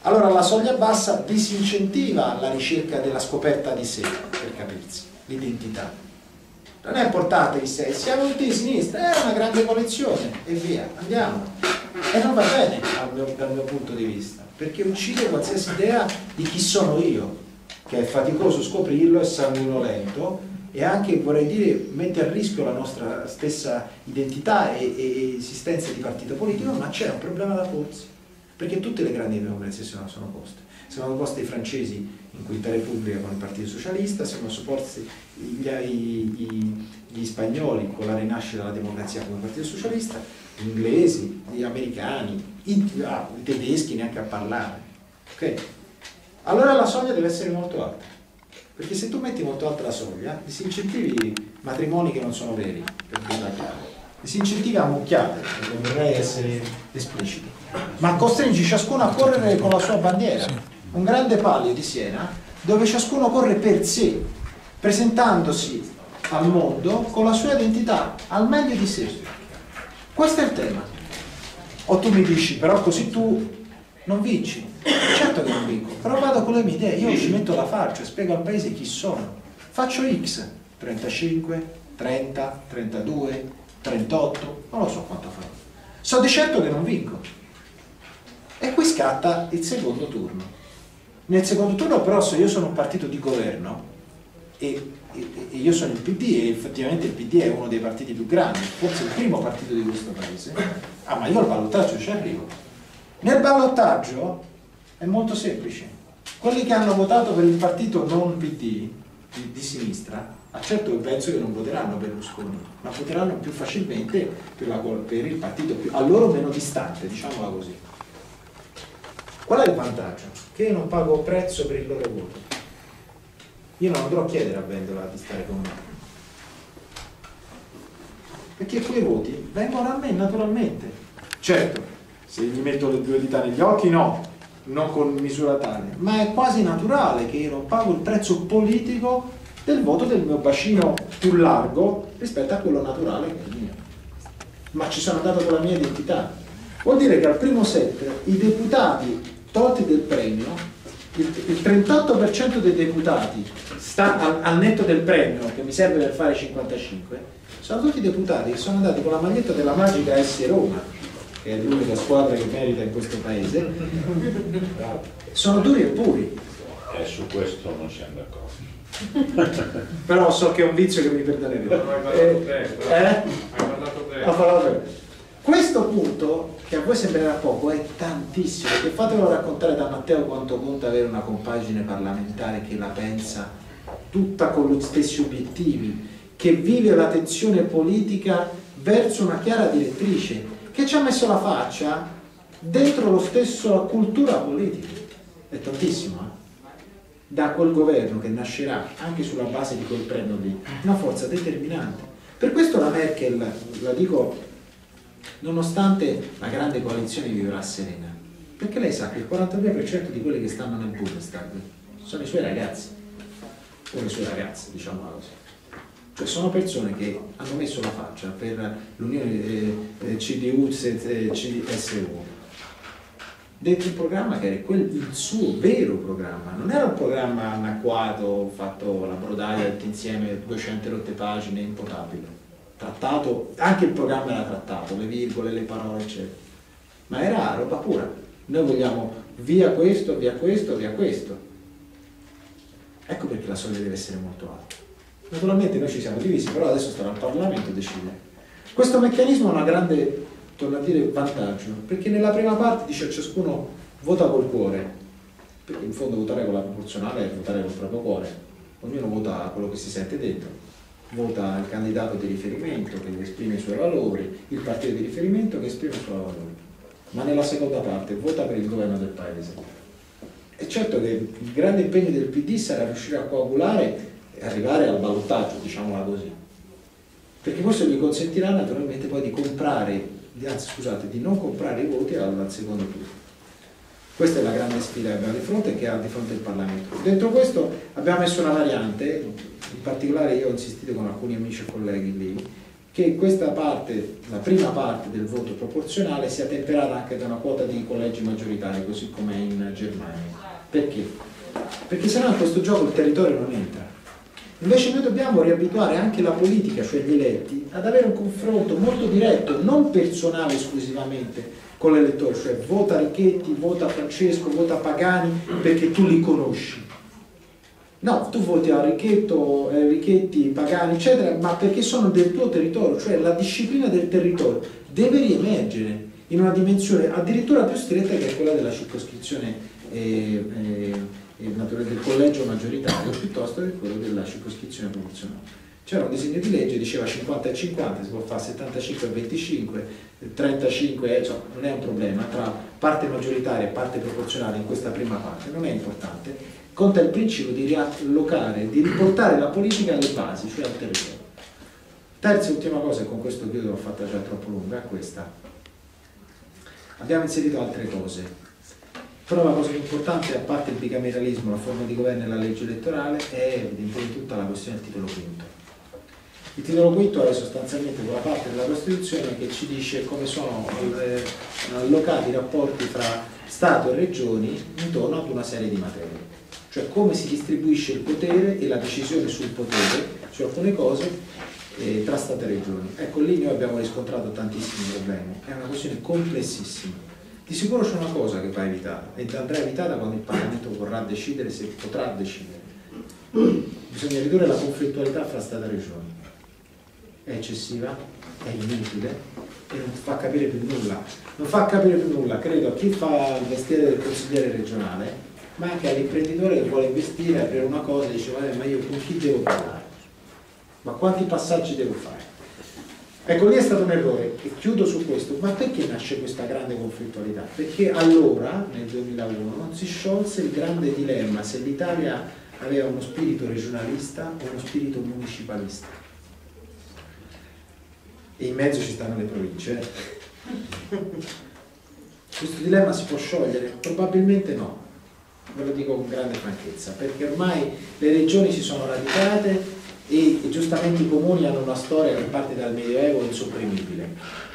Allora la soglia bassa disincentiva la ricerca della scoperta di sé, per capirsi, l'identità. Non è portatevi sei, siamo tutti di sinistra, è una grande coalizione e via, andiamo. E non va bene dal mio, dal mio punto di vista, perché uccide qualsiasi idea di chi sono io, che è faticoso scoprirlo, è sanguinolento e anche vorrei dire mette a rischio la nostra stessa identità e, e esistenza di partito politico, ma c'è un problema da porsi, perché tutte le grandi democrazie sono, sono poste. Sono poste i francesi in Quinta Repubblica con il Partito Socialista, sono posti gli, gli, gli spagnoli con la rinascita della democrazia come Partito Socialista, gli inglesi, gli americani, i, ah, i tedeschi neanche a parlare. Okay? Allora la soglia deve essere molto alta, perché se tu metti molto alta la soglia, disincentivi matrimoni che non sono veri, per dirla chiaro. Disincentivi a mucchiate, vorrei essere esplicito, ma costringi ciascuno a correre con la sua bandiera. Un grande palio di Siena dove ciascuno corre per sé, presentandosi al mondo con la sua identità al meglio di sé. Questo è il tema. O tu mi dici, però così tu non vinci. Certo che non vinco, però vado con le mie idee, io ci metto la faccia, spiego al paese chi sono. Faccio X, 35, 30, 32, 38, non lo so quanto farò. So di certo che non vinco. E qui scatta il secondo turno. Nel secondo turno però se io sono un partito di governo e, e, e, io sono il PD e effettivamente il PD è uno dei partiti più grandi, forse il primo partito di questo paese, ah ma io al ballottaggio ci arrivo. Nel ballottaggio è molto semplice. Quelli che hanno votato per il partito non PD, di, di sinistra, certo penso che non voteranno Berlusconi, ma voteranno più facilmente per, la, per il partito più, a loro meno distante, diciamola così. Qual è il vantaggio? Che io non pago prezzo per il loro voto. Io non andrò a chiedere a Vendola di stare con me. Perché quei voti vengono a me naturalmente. Certo, se gli metto le due dita negli occhi no, non con misura tale, ma è quasi naturale che io non pago il prezzo politico del voto del mio bacino più largo rispetto a quello naturale che è il mio. Ma ci sono andato con la mia identità. Vuol dire che al primo set i deputati tolti del premio, il, il 38% dei deputati sta al, al netto del premio che mi serve per fare 55, sono tutti deputati che sono andati con la maglietta della magica S Roma, che è l'unica squadra che merita in questo paese, sono duri e puri. E su questo non siamo d'accordo. Però so che è un vizio che mi perdonerete. Hai parlato bene. Eh? Hai parlato bene. Questo punto, che a voi sembrerà poco, è tantissimo, perché fatelo raccontare da Matteo quanto conta avere una compagine parlamentare che la pensa tutta con gli stessi obiettivi, che vive la tensione politica verso una chiara direttrice, che ci ha messo la faccia dentro lo stesso cultura politica. È tantissimo, eh? Da quel governo che nascerà anche sulla base di quel premio lì, una forza determinante. Per questo la Merkel, la dico nonostante la grande coalizione vivrà serena, perché lei sa che il 42% di quelli che stanno nel Bundestag sono i suoi ragazzi, o le sue ragazze, diciamo così. Cioè sono persone che hanno messo la faccia per l'unione eh, CDU-CSU dentro il programma che era quel, il suo vero programma, non era un programma anacquato, fatto la brodaia tutti insieme, 200 rotte pagine, impotabile. Trattato, anche il programma era trattato, le virgole, le parole, eccetera. Ma era roba pura. Noi vogliamo via questo, via questo, via questo. Ecco perché la soglia deve essere molto alta. Naturalmente noi ci siamo divisi, però adesso starà il Parlamento a decidere. Questo meccanismo ha una grande, torno a dire, vantaggio, perché nella prima parte dice ciascuno vota col cuore, perché in fondo votare con la proporzionale è votare col proprio cuore, ognuno vota quello che si sente dentro, vota il candidato di riferimento che esprime i suoi valori, il partito di riferimento che esprime i suoi valori, ma nella seconda parte vota per il governo del paese. È certo che il grande impegno del PD sarà riuscire a coagulare e arrivare al ballottaggio, diciamola così, perché questo gli consentirà naturalmente poi di comprare, anzi scusate, di non comprare i voti al, al secondo turno. Questa è la grande sfida che abbiamo di fronte e che ha di fronte il Parlamento. Dentro questo abbiamo messo una variante, in particolare io ho insistito con alcuni amici e colleghi lì, che questa parte, la prima parte del voto proporzionale sia temperata anche da una quota di collegi maggioritari, così come in Germania. Perché? Perché sennò in questo gioco il territorio non entra. Invece noi dobbiamo riabituare anche la politica, cioè gli eletti, ad avere un confronto molto diretto, non personale esclusivamente con l'elettore, cioè vota Richetti, vota Francesco, vota Pagani perché tu li conosci. No, tu voti a Ricchetto, eh, Richetti, Pagani, eccetera, ma perché sono del tuo territorio, cioè la disciplina del territorio deve riemergere in una dimensione addirittura più stretta che quella della circoscrizione eh, eh, del collegio maggioritario piuttosto che quello della circoscrizione proporzionale. C'era un disegno di legge, diceva 50 e 50, si può fare 75 e 25, 35, cioè non è un problema, tra parte maggioritaria e parte proporzionale in questa prima parte, non è importante, conta il principio di riallocare, di riportare la politica alle basi, cioè al territorio. Terza e ultima cosa, e con questo chiudo, l'ho fatta già troppo lunga, è questa. Abbiamo inserito altre cose. Però la cosa più importante, a parte il bicameralismo, la forma di governo e la legge elettorale, è evidentemente tutta la questione del titolo quinto. Il titolo quinto è sostanzialmente quella parte della Costituzione che ci dice come sono eh, allocati i rapporti fra Stato e Regioni intorno ad una serie di materie. Cioè come si distribuisce il potere e la decisione sul potere su alcune cose eh, tra Stato e Regioni. Ecco, lì noi abbiamo riscontrato tantissimi problemi. È una questione complessissima di sicuro c'è una cosa che va evitata e andrà evitata quando il Parlamento vorrà decidere se potrà decidere. Bisogna ridurre la conflittualità fra Stato e Regioni. È eccessiva, è inutile e non fa capire più nulla. Non fa capire più nulla, credo, a chi fa il mestiere del consigliere regionale, ma anche all'imprenditore che vuole investire, aprire una cosa e dice, ma io con chi devo parlare? Ma quanti passaggi devo fare? Ecco, lì è stato un errore e chiudo su questo, ma perché nasce questa grande conflittualità? Perché allora, nel 2001, non si sciolse il grande dilemma se l'Italia aveva uno spirito regionalista o uno spirito municipalista. E in mezzo ci stanno le province. Questo dilemma si può sciogliere? Probabilmente no, ve lo dico con grande franchezza, perché ormai le regioni si sono radicate e, e giustamente i comuni hanno una storia che parte dal Medioevo insopprimibile.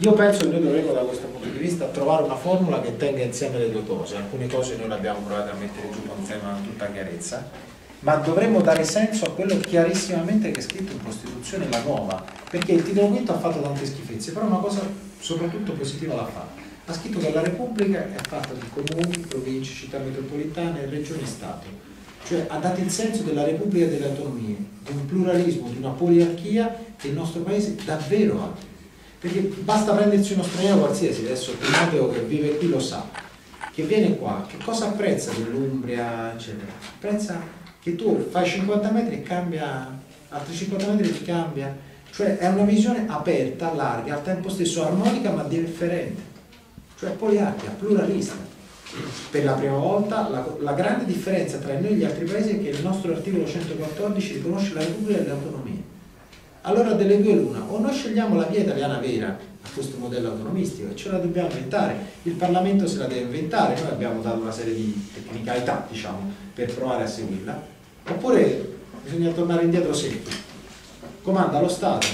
Io penso che noi dovremmo da questo punto di vista trovare una formula che tenga insieme le due cose, alcune cose noi le abbiamo provate a mettere giù con tema tutta chiarezza, ma dovremmo dare senso a quello chiarissimamente che è scritto in Costituzione, la nuova, perché il titolo quinto ha fatto tante schifezze, però una cosa soprattutto positiva l'ha fatta. Ha scritto che la Repubblica è fatta di comuni, province, città metropolitane, regioni e Stato cioè ha dato il senso della Repubblica delle Autonomie, di un pluralismo, di una poliarchia che il nostro paese davvero ha. Perché basta prendersi uno straniero qualsiasi, adesso Timoteo che vive qui lo sa, che viene qua, che cosa apprezza dell'Umbria, eccetera? Apprezza che tu fai 50 metri e cambia, altri 50 metri e cambia, cioè è una visione aperta, larga, al tempo stesso armonica ma differente, cioè poliarchia, pluralista. Per la prima volta la, la, grande differenza tra noi e gli altri paesi è che il nostro articolo 114 riconosce la Repubblica e le autonomie. Allora delle due l'una, o noi scegliamo la via italiana vera a questo modello autonomistico e ce la dobbiamo inventare, il Parlamento se la deve inventare, noi abbiamo dato una serie di tecnicalità diciamo, per provare a seguirla, oppure bisogna tornare indietro sempre, comanda lo Stato,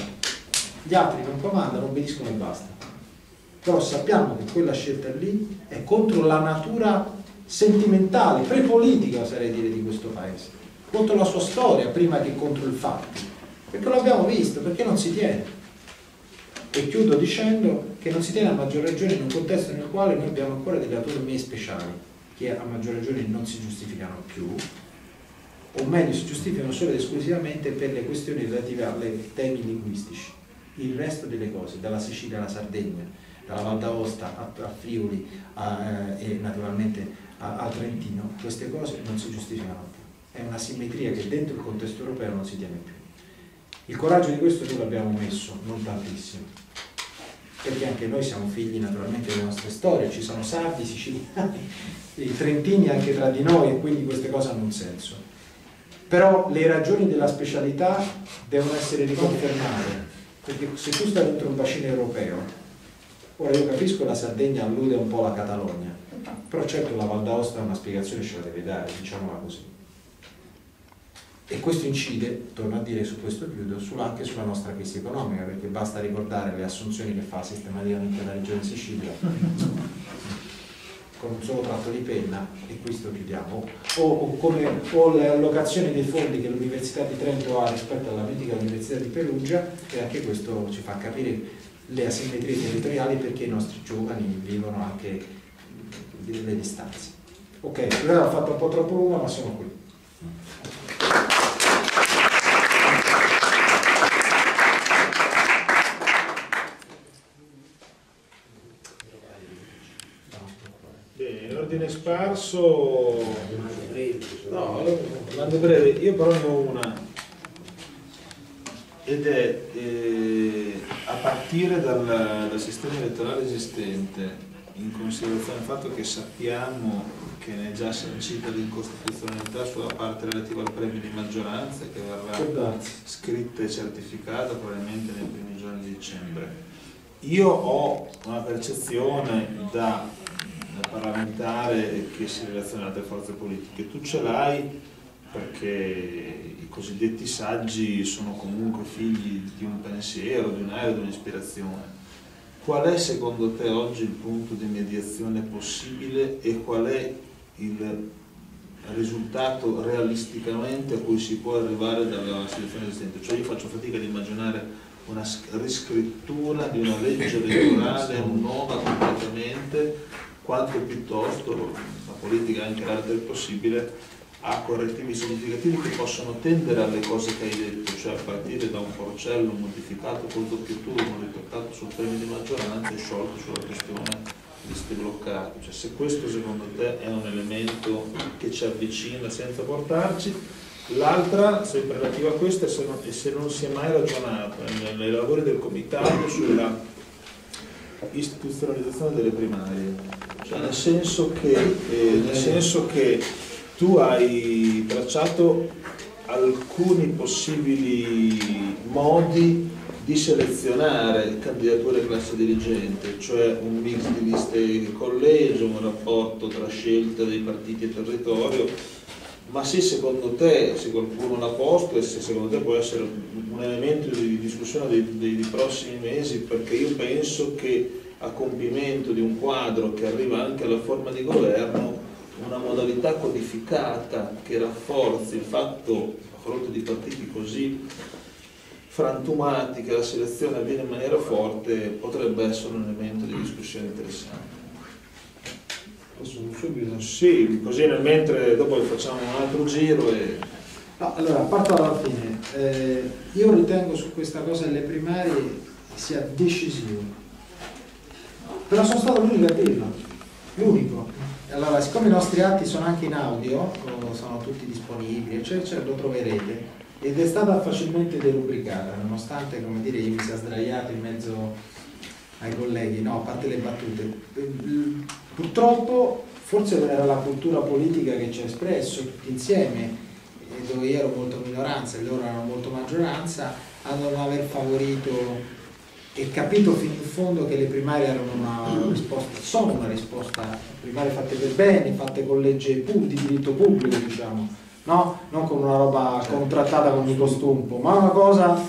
gli altri non comandano, obbediscono e basta. Però sappiamo che quella scelta lì è contro la natura sentimentale, prepolitica oserei dire di questo paese, contro la sua storia prima che contro il fatto, perché l'abbiamo visto, perché non si tiene. E chiudo dicendo che non si tiene a maggior ragione in un contesto nel quale noi abbiamo ancora delle autonomie speciali, che a maggior ragione non si giustificano più, o meglio si giustificano solo ed esclusivamente per le questioni relative ai temi linguistici. Il resto delle cose, dalla Sicilia alla Sardegna, dalla Val d'Aosta a, a Friuli a, eh, e naturalmente a, al Trentino, queste cose non si giustificano più. È una simmetria che dentro il contesto europeo non si tiene più. Il coraggio di questo noi l'abbiamo messo, non tantissimo, perché anche noi siamo figli naturalmente delle nostre storie, ci sono sardi, siciliani, i trentini anche tra di noi e quindi queste cose hanno un senso. Però le ragioni della specialità devono essere riconfermate, perché se tu stai dentro un bacino europeo, ora io capisco la Sardegna allude un po' alla Catalogna, però certo la Val d'Aosta una spiegazione ce la deve dare, diciamola così. E questo incide, torno a dire su questo chiudo, anche sulla nostra crisi economica, perché basta ricordare le assunzioni che fa sistematicamente la Regione Sicilia con un solo tratto di penna e questo chiudiamo o, o, come, o le allocazioni dei fondi che l'Università di Trento ha rispetto alla mitica Università di Perugia e anche questo ci fa capire le asimmetrie territoriali perché i nostri giovani vivono anche delle distanze. Ok, allora ho fatto un po' troppo lungo ma sono qui. Ordine sparso. No, mando breve. Io però ne ho una ed è eh, a partire dal, dal, sistema elettorale esistente in considerazione del fatto che sappiamo che ne è già sancita l'incostituzionalità sulla parte relativa al premio di maggioranza che verrà scritta e certificata probabilmente nei primi giorni di dicembre. Io ho una percezione da parlamentare che si relaziona alle forze politiche. Tu ce l'hai perché i cosiddetti saggi sono comunque figli di un pensiero, di un'area, di un'ispirazione. Qual è secondo te oggi il punto di mediazione possibile e qual è il risultato realisticamente a cui si può arrivare dalla situazione esistente? Cioè io faccio fatica ad immaginare una riscrittura di una legge elettorale nuova completamente quanto piuttosto la politica anche l'arte del possibile ha correttivi significativi che possono tendere alle cose che hai detto, cioè a partire da un porcello modificato col doppio turno, ritoccato sul premio di maggioranza e sciolto sulla questione liste bloccate. Cioè, se questo secondo te è un elemento che ci avvicina senza portarci, l'altra, sempre relativa a questo, è se non, è se non si è mai ragionato nei lavori del comitato sulla istituzionalizzazione delle primarie, cioè nel senso che, eh, nel senso che tu hai tracciato alcuni possibili modi di selezionare candidature classe dirigente, cioè un mix di liste collegio, un rapporto tra scelta dei partiti e territorio, ma se secondo te, se qualcuno l'ha posto e se secondo te può essere un elemento di discussione dei, dei, dei, prossimi mesi, perché io penso che a compimento di un quadro che arriva anche alla forma di governo, una modalità codificata che rafforzi il fatto, a fronte di partiti così frantumati che la selezione avviene in maniera forte, potrebbe essere un elemento di discussione interessante. Subito? Sì, così nel mentre dopo facciamo un altro giro e... No, allora, parto dalla fine. Eh, io ritengo su questa cosa delle primarie sia decisivo. Però sono stato l'unico a dirlo, l'unico. Allora, siccome i nostri atti sono anche in audio, sono tutti disponibili, eccetera, lo troverete. Ed è stata facilmente derubricata, nonostante, come dire, io mi sia sdraiato in mezzo ai colleghi, no, a parte le battute. Purtroppo forse era la cultura politica che ci ha espresso tutti insieme, dove io ero molto minoranza e loro erano molto maggioranza, a non aver favorito e capito fino in fondo che le primarie erano una risposta, sono una risposta, primarie fatte per bene, fatte con legge di diritto pubblico, diciamo, no? non con una roba contrattata con Nico Stumpo, ma una cosa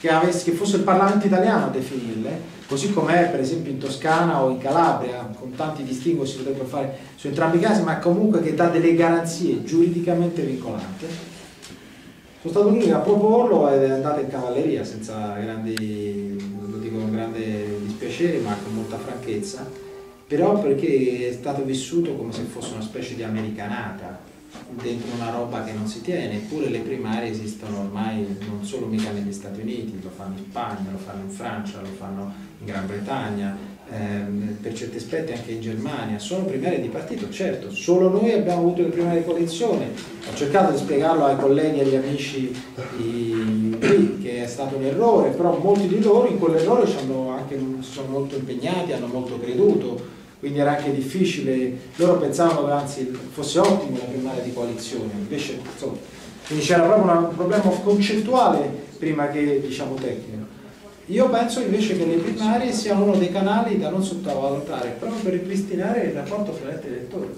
che, avesse, che fosse il Parlamento italiano a definirle, così com'è per esempio in Toscana o in Calabria, con tanti distinguo si potrebbero fare su entrambi i casi, ma comunque che dà delle garanzie giuridicamente vincolanti. Sono stato l'unico a proporlo ed è andato in cavalleria senza grandi, grande dispiacere, ma con molta franchezza, però perché è stato vissuto come se fosse una specie di americanata dentro una roba che non si tiene, eppure le primarie esistono ormai non solo mica negli Stati Uniti, lo fanno in Spagna, lo fanno in Francia, lo fanno in Gran Bretagna, ehm, per certi aspetti anche in Germania, sono primarie di partito, certo, solo noi abbiamo avuto le primarie di coalizione, ho cercato di spiegarlo ai colleghi e agli amici qui, che è stato un errore, però molti di loro in quell'errore hanno anche, sono molto impegnati, hanno molto creduto, quindi era anche difficile, loro pensavano che anzi fosse ottimo la primaria di coalizione, invece insomma, quindi c'era proprio un problema concettuale prima che diciamo tecnico. Io penso invece che le primarie siano uno dei canali da non sottovalutare proprio per ripristinare il rapporto fra eletti e elettori,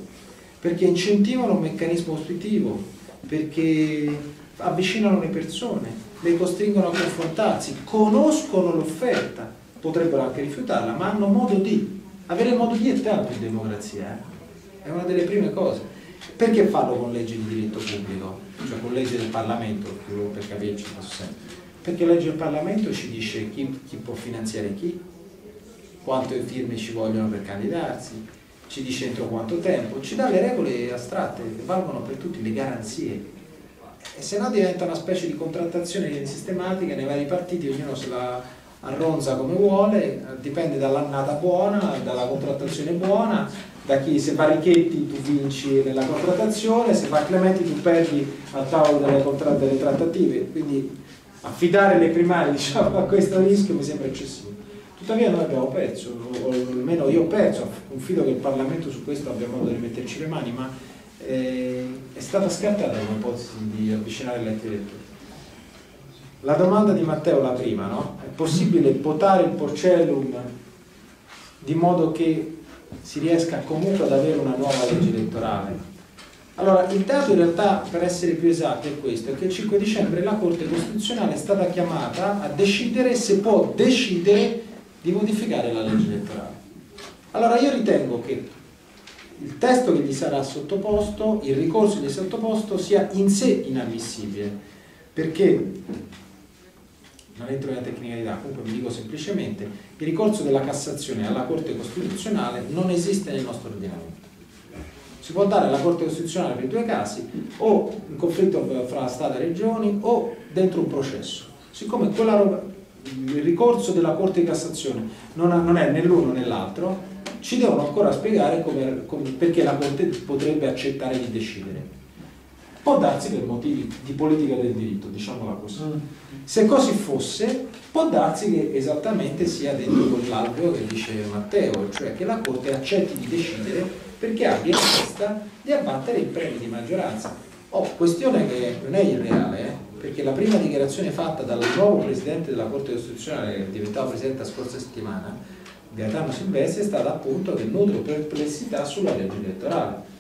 perché incentivano un meccanismo positivo, perché avvicinano le persone, le costringono a confrontarsi, conoscono l'offerta, potrebbero anche rifiutarla, ma hanno modo di avere modo di è tanto in democrazia, eh? è una delle prime cose. Perché farlo con leggi di diritto pubblico? Cioè con leggi del Parlamento, per capirci Perché legge del Parlamento ci dice chi, chi può finanziare chi, quante firme ci vogliono per candidarsi, ci dice entro quanto tempo, ci dà le regole astratte che valgono per tutti, le garanzie. E se no diventa una specie di contrattazione sistematica nei vari partiti, ognuno se la arronza come vuole, dipende dall'annata buona, dalla contrattazione buona, da chi se fa Richetti tu vinci nella contrattazione, se fa Clementi tu perdi al tavolo delle, delle trattative, quindi affidare le primarie diciamo, a questo rischio mi sembra eccessivo. Tuttavia noi abbiamo perso, o almeno io ho perso, confido che il Parlamento su questo abbia modo di metterci le mani, ma eh, è stata scartata l'ipotesi di avvicinare gli elettori. La domanda di Matteo, la prima, no? È possibile votare il porcellum di modo che si riesca comunque ad avere una nuova legge elettorale? Allora, il dato in realtà, per essere più esatti, è questo, è che il 5 dicembre la Corte Costituzionale è stata chiamata a decidere se può decidere di modificare la legge elettorale. Allora, io ritengo che il testo che gli sarà sottoposto, il ricorso che gli sarà sottoposto, sia in sé inammissibile, perché non entro nella tecnicalità, comunque vi dico semplicemente, il ricorso della Cassazione alla Corte Costituzionale non esiste nel nostro ordinamento. Si può dare alla Corte Costituzionale per due casi, o in conflitto fra Stato e Regioni, o dentro un processo. Siccome roba, il ricorso della Corte di Cassazione non, ha, non è né l'uno né l'altro, ci devono ancora spiegare come, come, perché la Corte potrebbe accettare di decidere. Può darsi per motivi di politica del diritto, diciamola così. Mm. Se così fosse, può darsi che esattamente sia dentro quell'alveo che dice Matteo, cioè che la Corte accetti di decidere perché abbia in testa di abbattere i premi di maggioranza. Oh, questione che non è irreale, eh? perché la prima dichiarazione fatta dal nuovo Presidente della Corte Costituzionale, che è diventato Presidente la scorsa settimana, Gaetano Silvestri, è stata appunto che nutro perplessità sulla legge elettorale.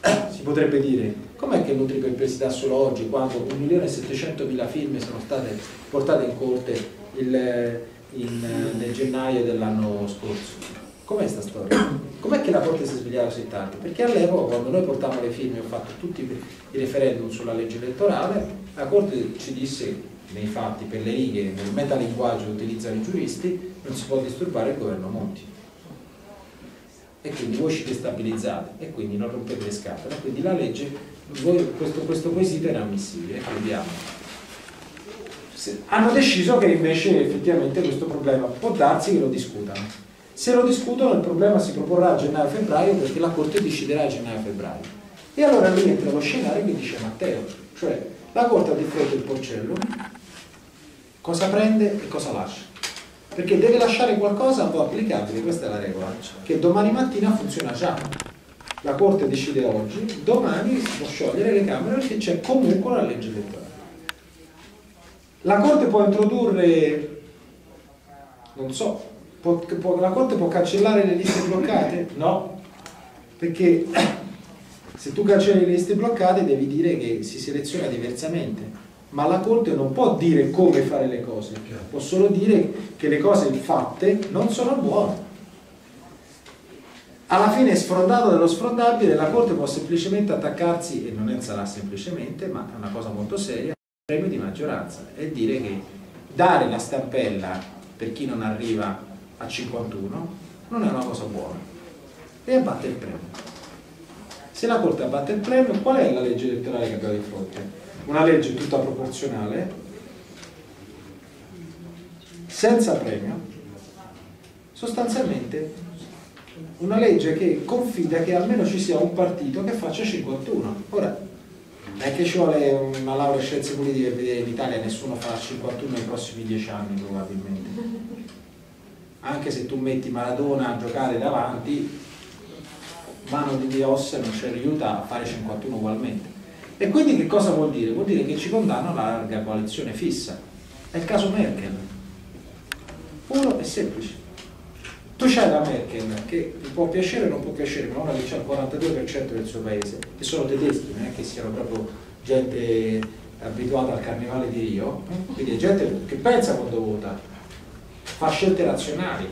Si potrebbe dire, Com'è che nutri perplessità solo oggi quando 1.700.000 firme sono state portate in corte il, in, nel gennaio dell'anno scorso? Com'è questa storia? Com'è che la Corte si è svegliata così tanto? Perché all'epoca quando noi portavamo le firme, ho fatto tutti i referendum sulla legge elettorale, la Corte ci disse nei fatti, per le righe, nel metalinguaggio che utilizzano i giuristi, non si può disturbare il governo Monti e quindi voi ci destabilizzate e quindi non rompete le scatole. Quindi la legge, voi, questo, questo quesito era ammissibile, crediamo. Hanno deciso che invece effettivamente questo problema può darsi che lo discutano. Se lo discutono il problema si proporrà a gennaio-febbraio perché la Corte deciderà a gennaio-febbraio. E allora lì entra lo scenario che dice Matteo, cioè la Corte ha di fronte il porcello, cosa prende e cosa lascia perché deve lasciare qualcosa un po' applicabile, questa è la regola, che domani mattina funziona già. La Corte decide oggi, domani si può sciogliere le Camere perché c'è comunque una legge elettorale. La Corte può introdurre, non so, può, può, la Corte può cancellare le liste bloccate? No, perché se tu cancelli le liste bloccate devi dire che si seleziona diversamente ma la Corte non può dire come fare le cose, può solo dire che le cose fatte non sono buone. Alla fine, sfrondato dello sfrondabile, la Corte può semplicemente attaccarsi, e non sarà semplicemente, ma è una cosa molto seria, premio di maggioranza e dire che dare la stampella per chi non arriva a 51 non è una cosa buona e abbatte il premio. Se la Corte abbatte il premio, qual è la legge elettorale che abbiamo di fronte? Una legge tutta proporzionale, senza premio, sostanzialmente una legge che confida che almeno ci sia un partito che faccia 51. Ora, non è che ci vuole una laurea in scienze politiche per vedere in Italia nessuno farà 51 nei prossimi 10 anni probabilmente. Anche se tu metti Maradona a giocare davanti, mano di Dios non ci aiuta a fare 51 ugualmente. E quindi che cosa vuol dire? Vuol dire che ci condanna la larga coalizione fissa. È il caso Merkel. Puro e semplice. Tu c'hai la Merkel che può piacere o non può piacere, ma ora che c'è il 42% del suo paese, che sono tedeschi, non è che siano proprio gente abituata al carnevale di Rio, quindi è gente che pensa quando vota, fa scelte razionali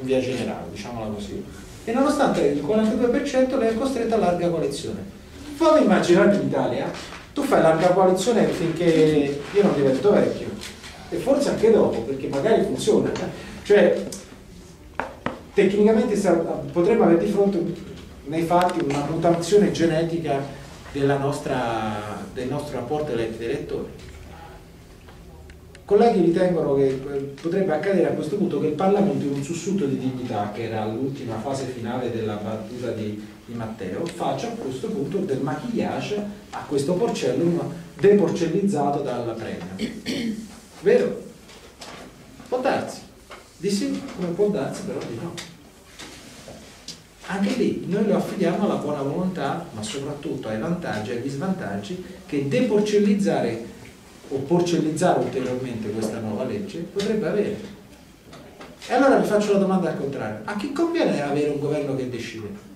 in via generale, diciamola così e nonostante il 42% lei è costretta a larga coalizione. Fammi immaginare in Italia, tu fai larga coalizione finché io non divento vecchio e forse anche dopo, perché magari funziona. Cioè, tecnicamente potremmo avere di fronte nei fatti una mutazione genetica nostra, del nostro rapporto eletti-elettori colleghi ritengono che eh, potrebbe accadere a questo punto che il Parlamento in un sussulto di dignità, che era l'ultima fase finale della battuta di, di, Matteo, faccia a questo punto del maquillage a questo porcellum deporcellizzato dalla premia. Vero? Può darsi. Di sì, come può darsi però di no. Anche lì noi lo affidiamo alla buona volontà, ma soprattutto ai vantaggi e agli svantaggi che deporcellizzare o porcellizzare ulteriormente questa nuova legge potrebbe avere. E allora vi faccio la domanda al contrario, a chi conviene avere un governo che decide?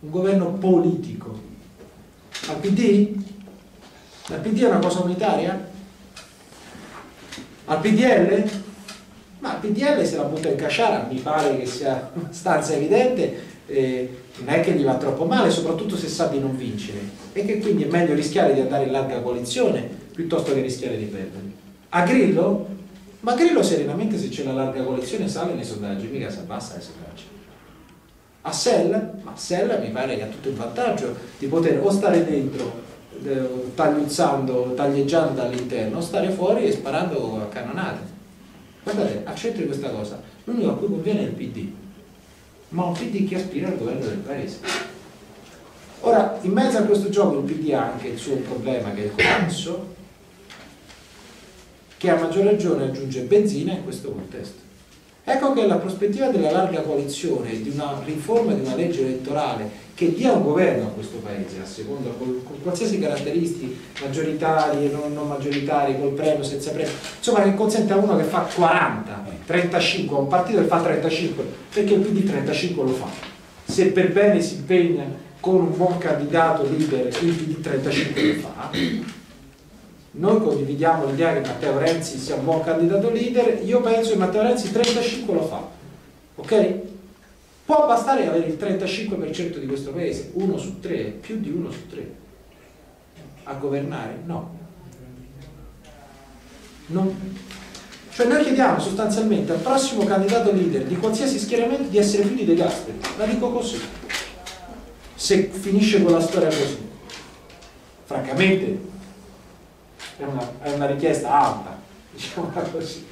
Un governo politico? Al PD? La PD è una cosa unitaria? Al PDL? Ma il PDL se la butta in casciara mi pare che sia abbastanza evidente, eh, non è che gli va troppo male, soprattutto se sa di non vincere, e che quindi è meglio rischiare di andare in larga coalizione piuttosto che rischiare di perderli. A Grillo? Ma Grillo serenamente se c'è la larga coalizione sale nei sondaggi, mica si abbassa nei sondaggi. A Sell? Ma Sell mi pare che ha tutto il vantaggio di poter o stare dentro eh, tagliuzzando, taglieggiando dall'interno, o stare fuori e sparando a cannonate. Guardate, di questa cosa, l'unico a cui conviene è il PD, ma un PD che aspira al governo del paese. Ora, in mezzo a questo gioco il PD ha anche il suo problema che è il collasso, che a maggior ragione aggiunge benzina in questo contesto. Ecco che la prospettiva della larga coalizione, di una riforma di una legge elettorale che dia un governo a questo paese, a seconda, con, con qualsiasi caratteristiche, maggioritari, non, non maggioritari, col premio, senza premio, insomma che consente a uno che fa 40, 35, a un partito che fa 35, perché il PD 35 lo fa. Se per bene si impegna con un buon candidato leader, il PD 35 lo fa, noi condividiamo l'idea che Matteo Renzi sia un buon candidato leader, io penso che Matteo Renzi 35 lo fa, ok? Può bastare avere il 35% di questo paese, uno su tre, più di uno su tre, a governare? No. Non. Cioè noi chiediamo sostanzialmente al prossimo candidato leader di qualsiasi schieramento di essere più di De Gasperi, la dico così, se finisce con la storia così. Francamente è una, è una richiesta alta, diciamola così.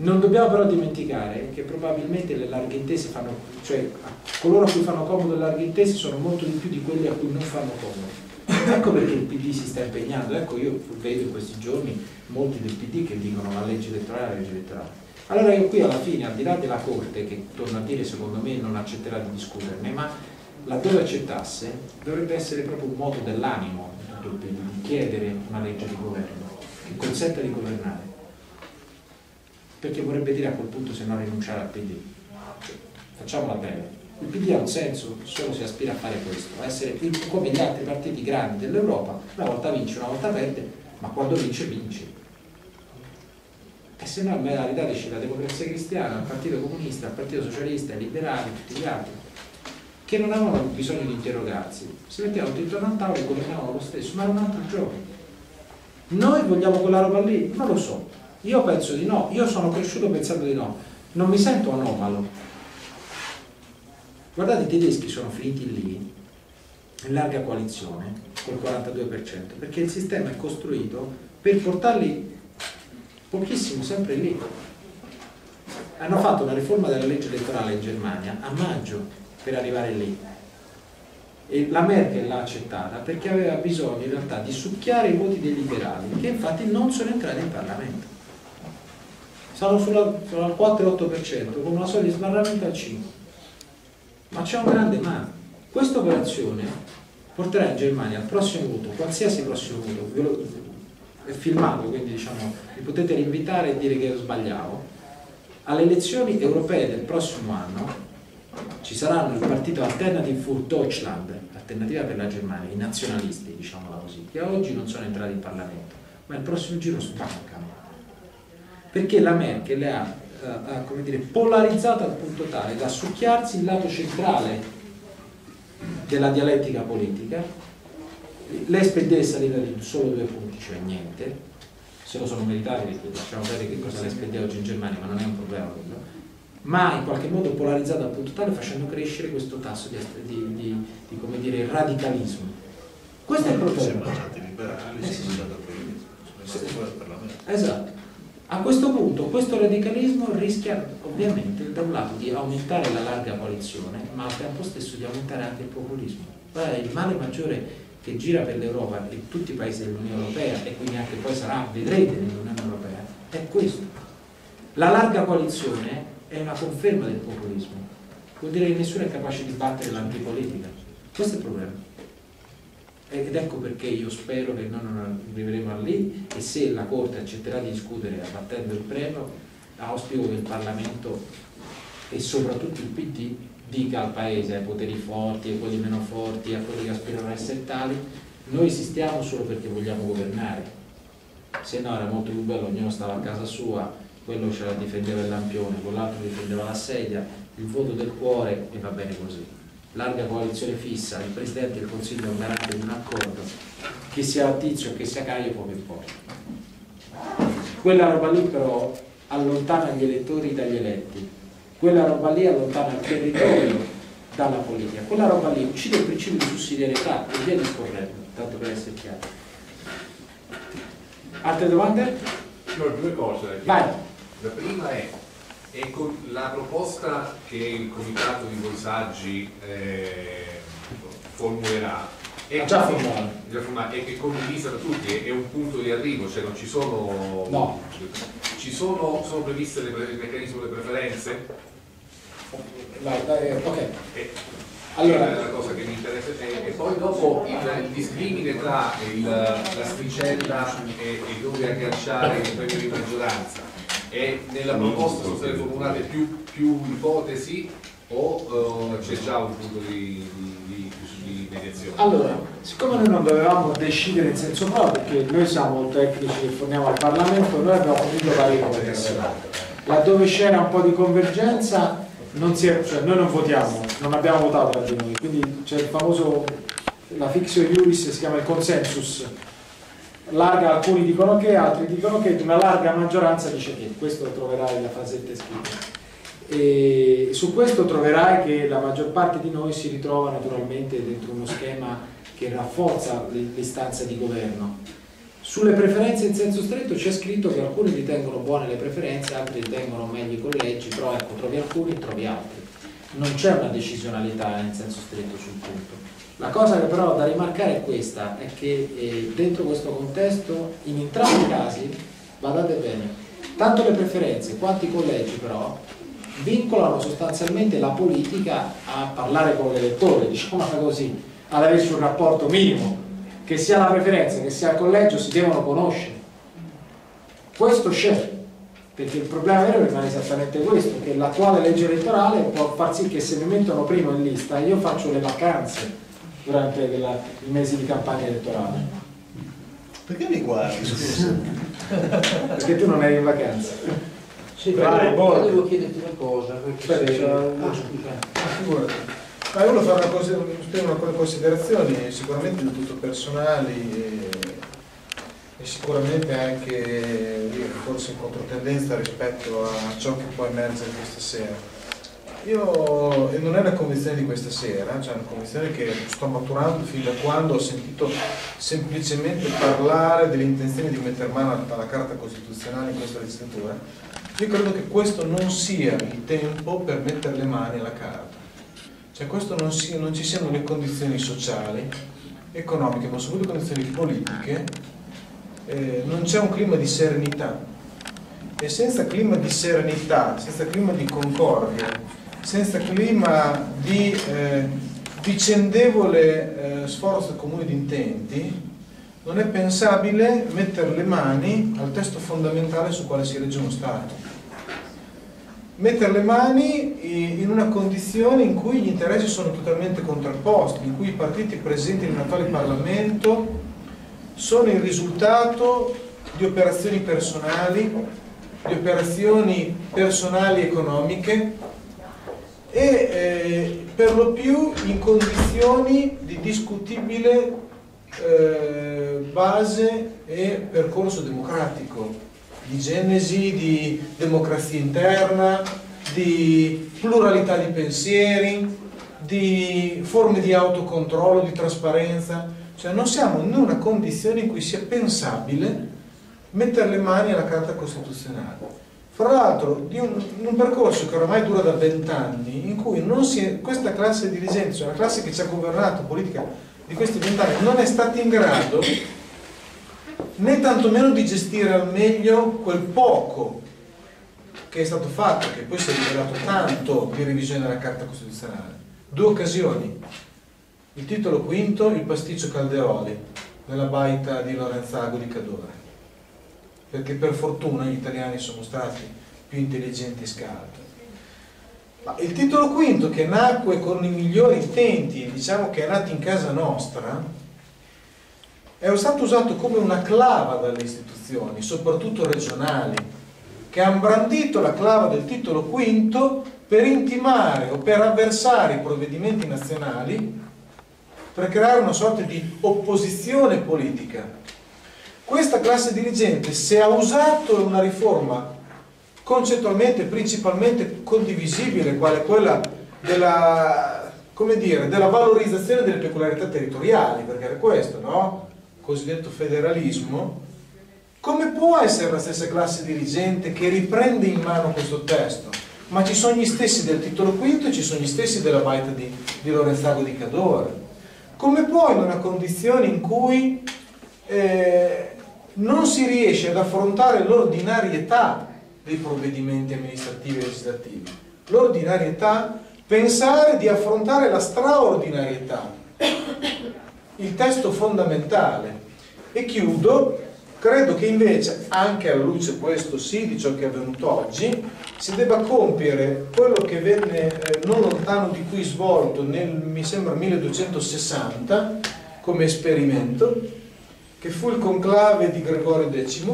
Non dobbiamo però dimenticare che probabilmente le larghe intese fanno, cioè coloro a cui fanno comodo le larghe intese sono molto di più di quelli a cui non fanno comodo. Ecco perché il PD si sta impegnando, ecco io vedo in questi giorni molti del PD che dicono la legge elettorale, la legge elettorale. Allora io qui alla fine, al di là della Corte, che torno a dire secondo me non accetterà di discuterne, ma laddove accettasse dovrebbe essere proprio un moto dell'animo di chiedere una legge di governo che consenta di governare. Perché vorrebbe dire a quel punto se no rinunciare al PD facciamola bene Il PD ha un senso solo se aspira a fare questo, a essere come gli altri partiti grandi dell'Europa, una volta vince, una volta perde, ma quando vince vince. E se no, la verità dice la democrazia cristiana, il Partito Comunista, il Partito Socialista, i liberali, tutti gli altri, che non avevano bisogno di interrogarsi, si mettevano intorno al tavolo e governavano lo stesso, ma era un altro gioco. Noi vogliamo quella roba lì? Non lo so. Io penso di no, io sono cresciuto pensando di no. Non mi sento anomalo. Guardate, i tedeschi sono finiti lì, in larga coalizione, col 42%, perché il sistema è costruito per portarli pochissimo sempre lì. Hanno fatto una riforma della legge elettorale in Germania a maggio per arrivare lì. E la Merkel l'ha accettata perché aveva bisogno in realtà di succhiare i voti dei liberali, che infatti non sono entrati in Parlamento. Sono, sono al 4-8%, con una soglia di sbarramento al 5%. Ma c'è un grande ma. Questa operazione porterà in Germania al prossimo voto, qualsiasi prossimo voto, è filmato, quindi diciamo, vi potete rinvitare e dire che sbagliavo, alle elezioni europee del prossimo anno ci saranno il partito Alternative für Deutschland, alternativa per la Germania, i nazionalisti, diciamola così, che oggi non sono entrati in Parlamento, ma il prossimo giro sbaccano. Perché la Merkel ha, ha come dire, polarizzato al punto tale da succhiarsi il lato centrale della dialettica politica, l'SPD è salita di solo due punti, cioè niente, se lo sono meritati perché lasciamo vedere che cosa l'SPD oggi in Germania, ma non è un problema quello ma in qualche modo polarizzato al punto tale facendo crescere questo tasso di, di, di, di come dire, radicalismo. Questo è il problema. Siamo stati liberali, Eh sì. siamo andati al Parlamento, siamo andati fuori dal Parlamento. Esatto. A questo punto questo radicalismo rischia ovviamente da un lato di aumentare la larga coalizione, ma al tempo stesso di aumentare anche il populismo. Guarda, il male maggiore che gira per l'Europa e tutti i paesi dell'Unione Europea e quindi anche poi sarà, vedrete nell'Unione Europea, è questo. La larga coalizione è una conferma del populismo. Vuol dire che nessuno è capace di battere l'antipolitica. Questo è il problema. Ed ecco perché io spero che noi non arriveremo a lì e se la Corte accetterà di discutere abbattendo il premio, auspico che il Parlamento e soprattutto il PD dica al Paese, ai poteri forti, a quelli meno forti, a quelli che aspirano a essere tali, noi esistiamo solo perché vogliamo governare. Se no era molto più bello, ognuno stava a casa sua, quello ce la difendeva il lampione, quell'altro difendeva la sedia, il voto del cuore e va bene così. Larga coalizione fissa, il Presidente del Consiglio è un garante di un accordo, chi sia Tizio o che sia Caio poco importa. Quella roba lì però allontana gli elettori dagli eletti, quella roba lì allontana il territorio dalla politica, quella roba lì uccide il principio di sussidiarietà e via discorrendo, tanto per essere chiari. Altre domande? No, due cose. Vai. La prima è, è la proposta che il comitato di Bolsaggi eh, formulerà è, già formulato, è che è condivisa da tutti, è, è un punto di arrivo, cioè non ci sono... No. Ci sono, sono previste le il meccanismo delle preferenze? Vai, dai, ok. E, Allora- è la cosa che mi interessa. E, e poi dopo il, il discrimine tra il- la sticella e, e dove agganciare il premio di maggioranza. E nella proposta sono state formulate più, più ipotesi o eh, c'è già un punto di, di- di- di mediazione? Allora, siccome noi non dovevamo decidere in senso proprio, perché noi siamo tecnici che forniamo al Parlamento, noi abbiamo fornito varie conversioni. Laddove c'era un po' di convergenza, non si è- cioè noi non votiamo, non abbiamo votato tra di noi, quindi c'è il famoso, la fictio iuris si chiama il consensus. Larga, alcuni dicono che, altri dicono che, una larga maggioranza dice che, questo troverai nella fasetta scritta. E su questo troverai che la maggior parte di noi si ritrova naturalmente dentro uno schema che rafforza l'istanza di governo. Sulle preferenze in senso stretto c'è scritto che alcuni ritengono buone le preferenze, altri ritengono meglio i collegi, però ecco, trovi alcuni e trovi altri. Non c'è una decisionalità in senso stretto sul punto. La cosa che però da rimarcare è questa, è che eh, dentro questo contesto, in entrambi i casi, badate bene, tanto le preferenze quanto i collegi però vincolano sostanzialmente la politica a parlare con l'elettore, diciamola così, ad averci un rapporto minimo, che sia la preferenza che sia il collegio si devono conoscere. Questo c'è, perché il problema vero rimane esattamente questo, che l'attuale legge elettorale può far sì che se mi mettono primo in lista io faccio le vacanze durante la, i mesi di campagna elettorale, Perché mi guardi, scusa? perché tu non eri in vacanza. Sì, Vai, però io devo chiederti una cosa, perché Aspetta, se- c'è- ah, scusa. Figurati. Ma io volevo fare una, cosa, una sicuramente del tutto personali e, e sicuramente anche dire, forse in controtendenza rispetto a ciò che può emergere questa sera. Io, e non è una convinzione di questa sera, cioè una convinzione che sto maturando fin da quando ho sentito semplicemente parlare dell'intenzione di mettere mano alla Carta Costituzionale in questa legislatura. Io credo che questo non sia il tempo per mettere le mani alla Carta. Cioè questo non, sia- non ci siano le condizioni sociali, economiche, ma soprattutto condizioni politiche, eh, non c'è un clima di serenità. E senza clima di serenità, senza clima di concordia, senza clima di eh, vicendevole eh, sforzo comune di intenti, non è pensabile mettere le mani al testo fondamentale su quale si regge uno Stato. Mettere le mani in una condizione in cui gli interessi sono totalmente contrapposti, in cui i partiti presenti nell'attuale Parlamento sono il risultato di operazioni personali, di operazioni personali economiche e eh, per lo più in condizioni di discutibile eh, base e percorso democratico di genesi, di democrazia interna, di pluralità di pensieri, di forme di autocontrollo, di trasparenza. Cioè non siamo in una condizione in cui sia pensabile mettere le mani alla Carta Costituzionale. Fra l'altro di un, un percorso che oramai dura da vent'anni, in cui è- questa classe dirigente, cioè la classe che ci ha governato politica di questi vent'anni, non è stata in grado né tantomeno di gestire al meglio quel poco che è stato fatto, che poi si è rivelato tanto di revisione della Carta Costituzionale. Due occasioni. Il titolo quinto, il pasticcio Calderoli, nella baita di Lorenzago di Cadore. Perché per fortuna gli italiani sono stati più intelligenti e scaldi. Ma il titolo quinto, che nacque con i migliori intenti, diciamo che è nato in casa nostra, è stato usato come una clava dalle istituzioni, soprattutto regionali, che hanno brandito la clava del titolo quinto per intimare o per avversare i provvedimenti nazionali, per creare una sorta di opposizione politica. Questa classe dirigente, se ha usato una riforma concettualmente, principalmente condivisibile, quale quella della, dire, della valorizzazione delle peculiarità territoriali, perché era questo, no? cosiddetto federalismo, come può essere la stessa classe dirigente che riprende in mano questo testo? Ma ci sono gli stessi del titolo quinto e ci sono gli stessi della baita di, di Lorenzago di Cadore. Come può in una condizione in cui eh, non si riesce ad affrontare l'ordinarietà dei provvedimenti amministrativi e legislativi, l'ordinarietà, pensare di affrontare la straordinarietà, il testo fondamentale. E chiudo, credo che invece, anche alla luce questo sì di ciò che è avvenuto oggi, si debba compiere quello che venne eh, non lontano di qui svolto nel, mi sembra, 1260 come esperimento, che fu il conclave di Gregorio X,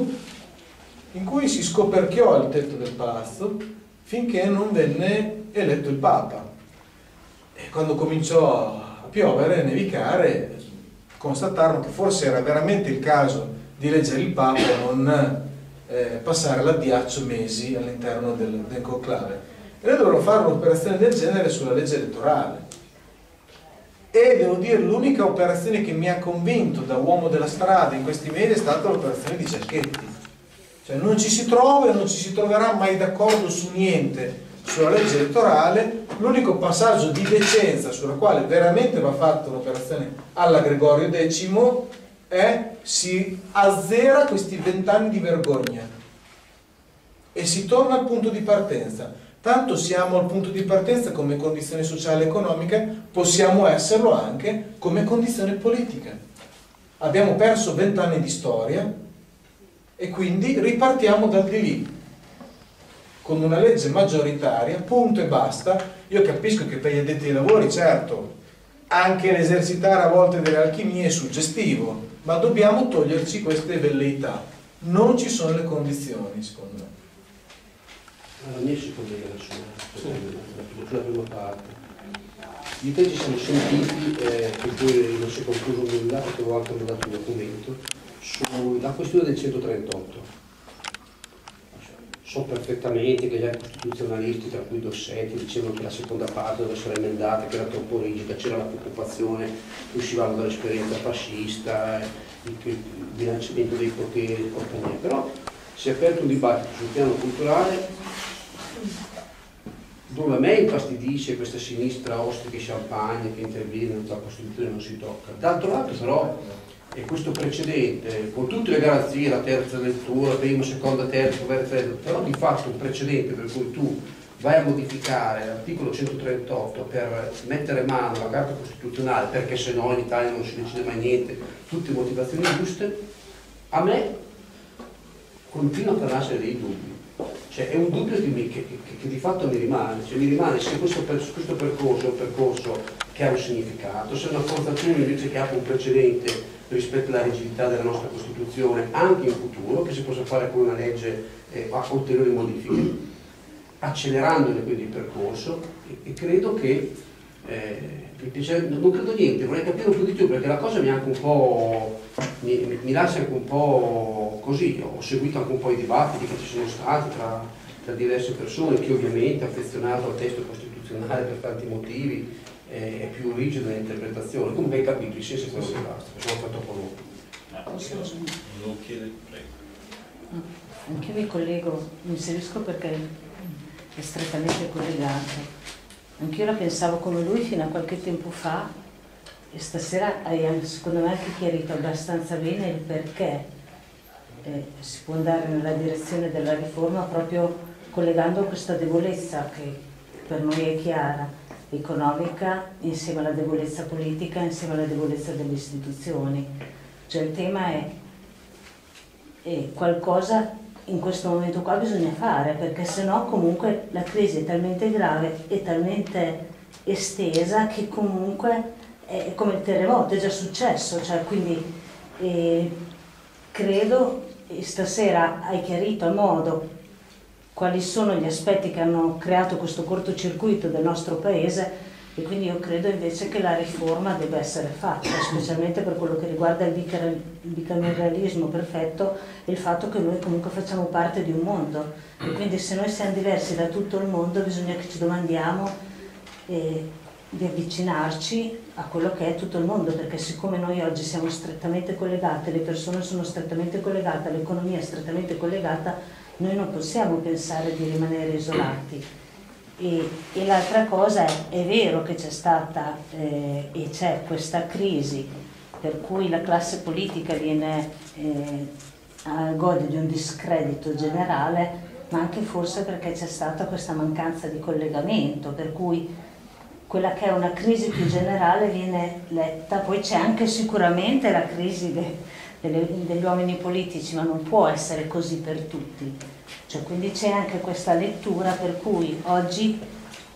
in cui si scoperchiò il tetto del palazzo finché non venne eletto il Papa. E quando cominciò a piovere, a nevicare, constatarono che forse era veramente il caso di eleggere il Papa e non eh, passare l'addiaccio mesi all'interno del, del conclave. E noi dovremmo fare un'operazione del genere sulla legge elettorale. E devo dire, l'unica operazione che mi ha convinto da uomo della strada in questi mesi è stata l'operazione di Cerchetti. Cioè non ci si trova e non ci si troverà mai d'accordo su niente sulla legge elettorale, l'unico passaggio di decenza sulla quale veramente va fatta un'operazione alla Gregorio X è si azzera questi vent'anni di vergogna e si torna al punto di partenza. Tanto siamo al punto di partenza come condizione sociale e economica, possiamo esserlo anche come condizione politica. Abbiamo perso vent'anni di storia e quindi ripartiamo da di lì. con una legge maggioritaria, punto e basta. Io capisco che per gli addetti ai lavori, certo, anche l'esercitare a volte delle alchimie è suggestivo, ma dobbiamo toglierci queste velleità. Non ci sono le condizioni, secondo me. La mia si collega sulla prima parte. Di te ci siamo sentiti, eh, che poi non si è concluso nulla, perché avevo anche mandato un documento, sulla questione del 138. So perfettamente che gli costituzionalisti, tra cui Dossetti, dicevano che la seconda parte doveva essere emendata, che era troppo rigida, c'era la preoccupazione che uscivamo dall'esperienza fascista, eh, il, il bilanciamento dei poteri, però si è aperto un dibattito sul piano culturale dove a me infastidisce questa sinistra ostrica e champagne che interviene sulla Costituzione non si tocca. D'altro lato però è questo precedente, con tutte le garanzie, la terza lettura, prima, seconda, terza, terza, però di fatto un precedente per cui tu vai a modificare l'articolo 138 per mettere mano alla Carta Costituzionale, perché se no in Italia non si decide mai niente, tutte motivazioni giuste, a me continuano a nascere dei dubbi. Cioè, è un dubbio che, mi, che, che, che, di fatto mi rimane, cioè, mi rimane se questo, questo, percorso è un percorso che ha un significato, se è una forzatura invece che apre un precedente rispetto alla rigidità della nostra Costituzione anche in futuro, che si possa fare con una legge eh, a ulteriori modifiche, accelerandone quindi il percorso e, e credo che eh, non credo niente, vorrei capire un po' di più perché la cosa mi ha anche un po' mi, mi, lascia anche un po' così, ho seguito anche un po' i dibattiti che ci sono stati tra, tra diverse persone, chi ovviamente ha affezionato al testo costituzionale per tanti motivi eh, è più rigido nell'interpretazione, comunque hai capito, il senso è quello che basta, sono fatto troppo lungo. Lo chiede, prego. Anche io mi collego, mi inserisco perché è strettamente collegato. Anch'io la pensavo come lui fino a qualche tempo fa e stasera hai secondo me anche chiarito abbastanza bene il perché eh, si può andare nella direzione della riforma proprio collegando questa debolezza che per noi è chiara, economica insieme alla debolezza politica, insieme alla debolezza delle istituzioni. Cioè il tema è, è qualcosa in questo momento qua bisogna fare perché sennò comunque la crisi è talmente grave e talmente estesa che comunque è come il terremoto, è già successo, cioè, quindi eh, credo stasera hai chiarito a modo quali sono gli aspetti che hanno creato questo cortocircuito del nostro paese e quindi io credo invece che la riforma debba essere fatta, specialmente per quello che riguarda il bicameralismo perfetto e il fatto che noi comunque facciamo parte di un mondo e quindi se noi siamo diversi da tutto il mondo bisogna che ci domandiamo eh, di avvicinarci a quello che è tutto il mondo, perché siccome noi oggi siamo strettamente collegate, le persone sono strettamente collegate, l'economia è strettamente collegata, noi non possiamo pensare di rimanere isolati. E, e l'altra cosa è, è vero che c'è stata eh, e c'è questa crisi per cui la classe politica viene, eh, gode di un discredito generale, ma anche forse perché c'è stata questa mancanza di collegamento, per cui quella che è una crisi più generale viene letta, poi c'è anche sicuramente la crisi de, delle, degli uomini politici, ma non può essere così per tutti. Cioè, quindi c'è anche questa lettura per cui oggi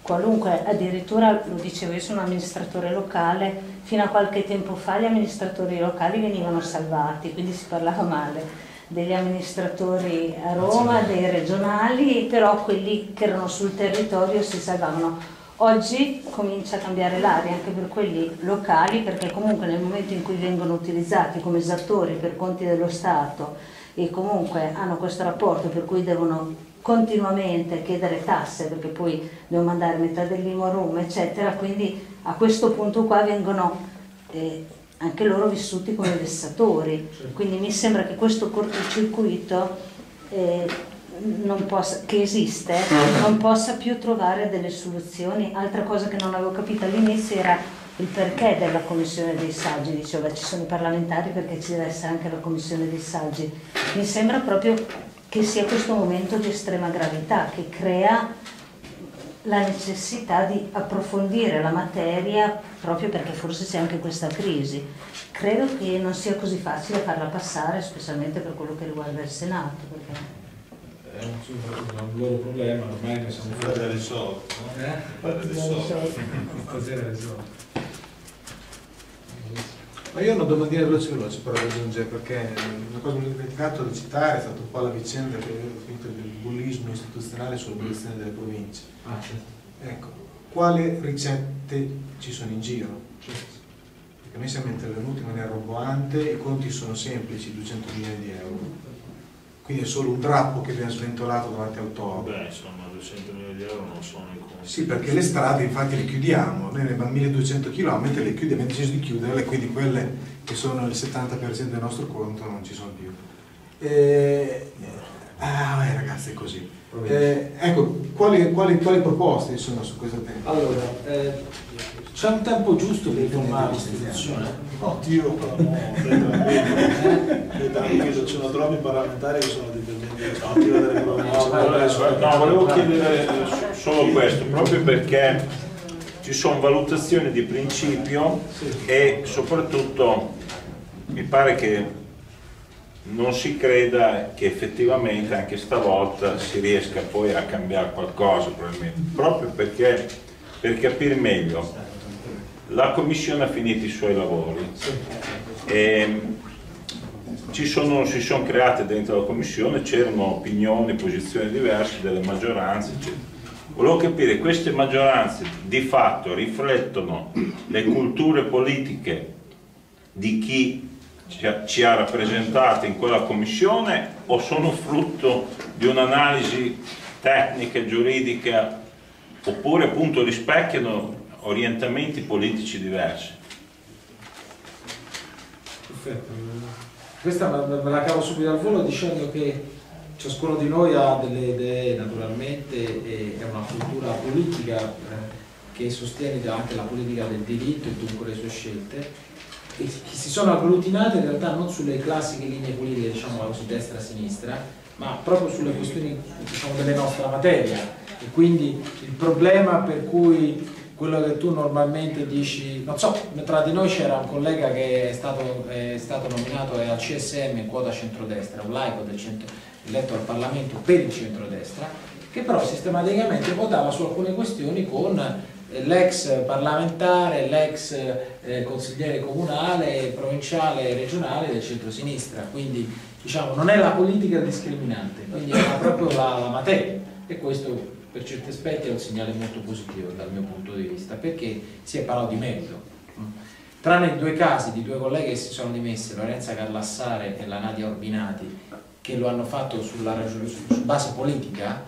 qualunque, addirittura lo dicevo io sono amministratore locale, fino a qualche tempo fa gli amministratori locali venivano salvati, quindi si parlava male degli amministratori a Roma, dei regionali, però quelli che erano sul territorio si salvavano. Oggi comincia a cambiare l'aria anche per quelli locali perché comunque nel momento in cui vengono utilizzati come esattori per conti dello Stato e comunque hanno questo rapporto per cui devono continuamente chiedere tasse perché poi devono mandare metà dell'IMO a Roma eccetera, quindi a questo punto qua vengono eh, anche loro vissuti come vessatori, quindi mi sembra che questo cortocircuito eh, possa, che esiste non possa più trovare delle soluzioni. Altra cosa che non avevo capito all'inizio era il perché della commissione dei saggi, diceva ci sono i parlamentari perché ci deve essere anche la commissione dei saggi. Mi sembra proprio che sia questo momento di estrema gravità che crea la necessità di approfondire la materia proprio perché forse c'è anche questa crisi. Credo che non sia così facile farla passare, specialmente per quello che riguarda il Senato. Perché è un, un loro problema, ormai ne siamo fuori. risolto, no? Eh? Fate risolto. È risolto. Ma io ho una domandina veloce veloce per aggiungere, perché una cosa che mi ho dimenticato di citare è stata un po' la vicenda che ho finito del bullismo istituzionale sull'abolizione delle province. Ah, certo. Ecco, quali ricette ci sono in giro? Perché noi siamo intervenuti in maniera roboante, i conti sono semplici, 200 milioni di euro. Quindi è solo un drappo che viene sventolato davanti al toro. Beh, insomma, 200 milioni di euro non sono i conti. Sì, perché le strade infatti le chiudiamo, noi ne abbiamo 1200 km, le chiudiamo, abbiamo deciso di chiuderle, quindi quelle che sono il 70% del nostro conto non ci sono più. Eh, ah, eh, ragazzi, è così. Eh, ecco, quali, quali, quali proposte ci sono su questo tema? Allora, eh, c'è un tempo giusto per riformare l'istituzione? Oddio, però no, stai tranquillo, ci sono troppi parlamentari che sono province. No, volevo chiedere solo questo, proprio perché ci sono valutazioni di principio e soprattutto mi pare che non si creda che effettivamente anche stavolta si riesca poi a cambiare qualcosa, probabilmente, proprio perché per capire meglio la Commissione ha finito i suoi lavori e ci sono, si sono create dentro la Commissione, c'erano opinioni, posizioni diverse delle maggioranze, eccetera. Volevo capire, queste maggioranze di fatto riflettono le culture politiche di chi ci ha, rappresentato in quella commissione o sono frutto di un'analisi tecnica giuridica oppure appunto rispecchiano orientamenti politici diversi? Perfetto. Questa me la cavo subito al volo dicendo che ciascuno di noi ha delle idee naturalmente e è una cultura politica eh, che sostiene anche la politica del diritto e dunque le sue scelte che si sono agglutinate in realtà non sulle classiche linee politiche, diciamo così destra-sinistra, ma proprio sulle questioni diciamo, della nostra materia. E quindi il problema per cui quello che tu normalmente dici, non so, tra di noi c'era un collega che è stato, è stato nominato al CSM in quota centrodestra, un laico del centro, eletto al Parlamento per il centrodestra, che però sistematicamente votava su alcune questioni con eh, l'ex parlamentare, l'ex eh, consigliere comunale, provinciale e regionale del centro-sinistra, quindi diciamo non è la politica discriminante, quindi è proprio la, la materia e questo per certi aspetti è un segnale molto positivo dal mio punto di vista perché si è parlato di merito. Tranne in due casi di due colleghe che si sono dimesse, Lorenza Callassare e la Nadia Orbinati, che lo hanno fatto sulla su base politica,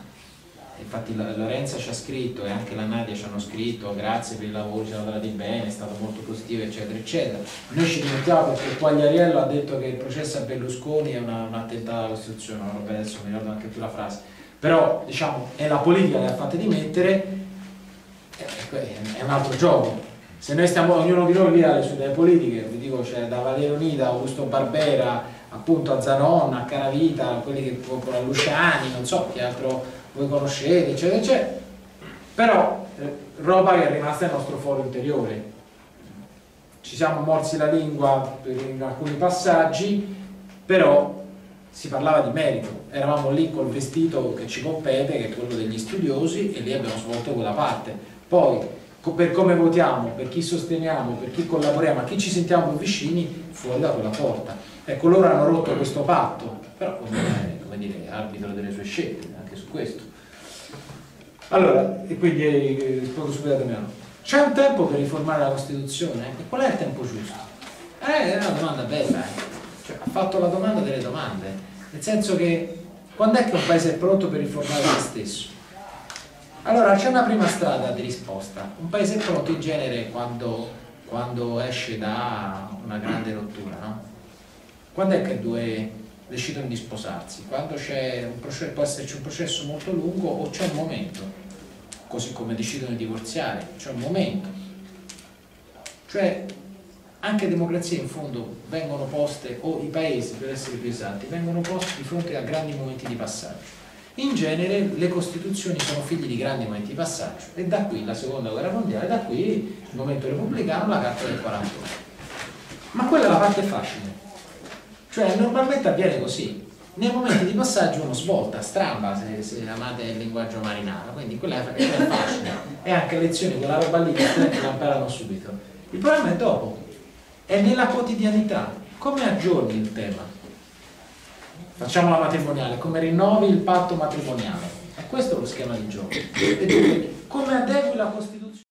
infatti la ci ha scritto e anche la Nadia ci hanno scritto grazie per il lavoro, ci hanno trattati bene, è stato molto positivo eccetera eccetera. Noi ci dimentichiamo perché Quagliariello ha detto che il processo a Berlusconi è una, un attentato alla Costituzione una roba adesso mi ricordo anche più la frase. Però diciamo è la politica che ha fatto dimettere è un altro gioco. Se noi stiamo, ognuno di noi lì ha le sue idee politiche vi dico c'è da Valerio Nida, Augusto Barbera appunto a Zanon, a Caravita quelli che a Luciani, non so che altro voi conoscete, eccetera, eccetera. Però eh, roba che è rimasta nel nostro foro interiore. Ci siamo morsi la lingua in alcuni passaggi, però si parlava di merito. Eravamo lì col vestito che ci compete, che è quello degli studiosi, e lì abbiamo svolto quella parte. Poi, per come votiamo, per chi sosteniamo, per chi collaboriamo, a chi ci sentiamo più vicini, fuori da quella porta. Ecco, loro hanno rotto questo patto, però come, come dire, arbitro delle sue scelte, anche su questo. Allora, e quindi eh, rispondo subito a Damiano. C'è un tempo per riformare la Costituzione? E qual è il tempo giusto? Eh, è una domanda bella, eh. Cioè, ha fatto la domanda delle domande, nel senso che quando è che un paese è pronto per riformare se stesso? Allora, c'è una prima strada di risposta. Un paese è pronto in genere quando, quando esce da una grande rottura, no? Quando è che due decidono di sposarsi? Quando processo, può esserci un processo molto lungo o c'è un momento, così come decidono di divorziare, c'è un momento. Cioè, anche democrazie in fondo vengono poste, o i paesi per essere più esatti, vengono posti di fronte a grandi momenti di passaggio. In genere le costituzioni sono figli di grandi momenti di passaggio e da qui la seconda guerra mondiale, da qui il momento repubblicano, la carta del 48. Ma quella è la parte facile. Cioè normalmente avviene così. nei momenti di passaggio uno svolta, stramba se, se amate il linguaggio marinaro, quindi quella è, quella è facile, e anche lezioni, quella roba lì che la imparano subito. Il problema è dopo, è nella quotidianità, come aggiorni il tema? Facciamo la matrimoniale, come rinnovi il patto matrimoniale? È questo lo schema di gioco. E tu, come adegui la Costituzione?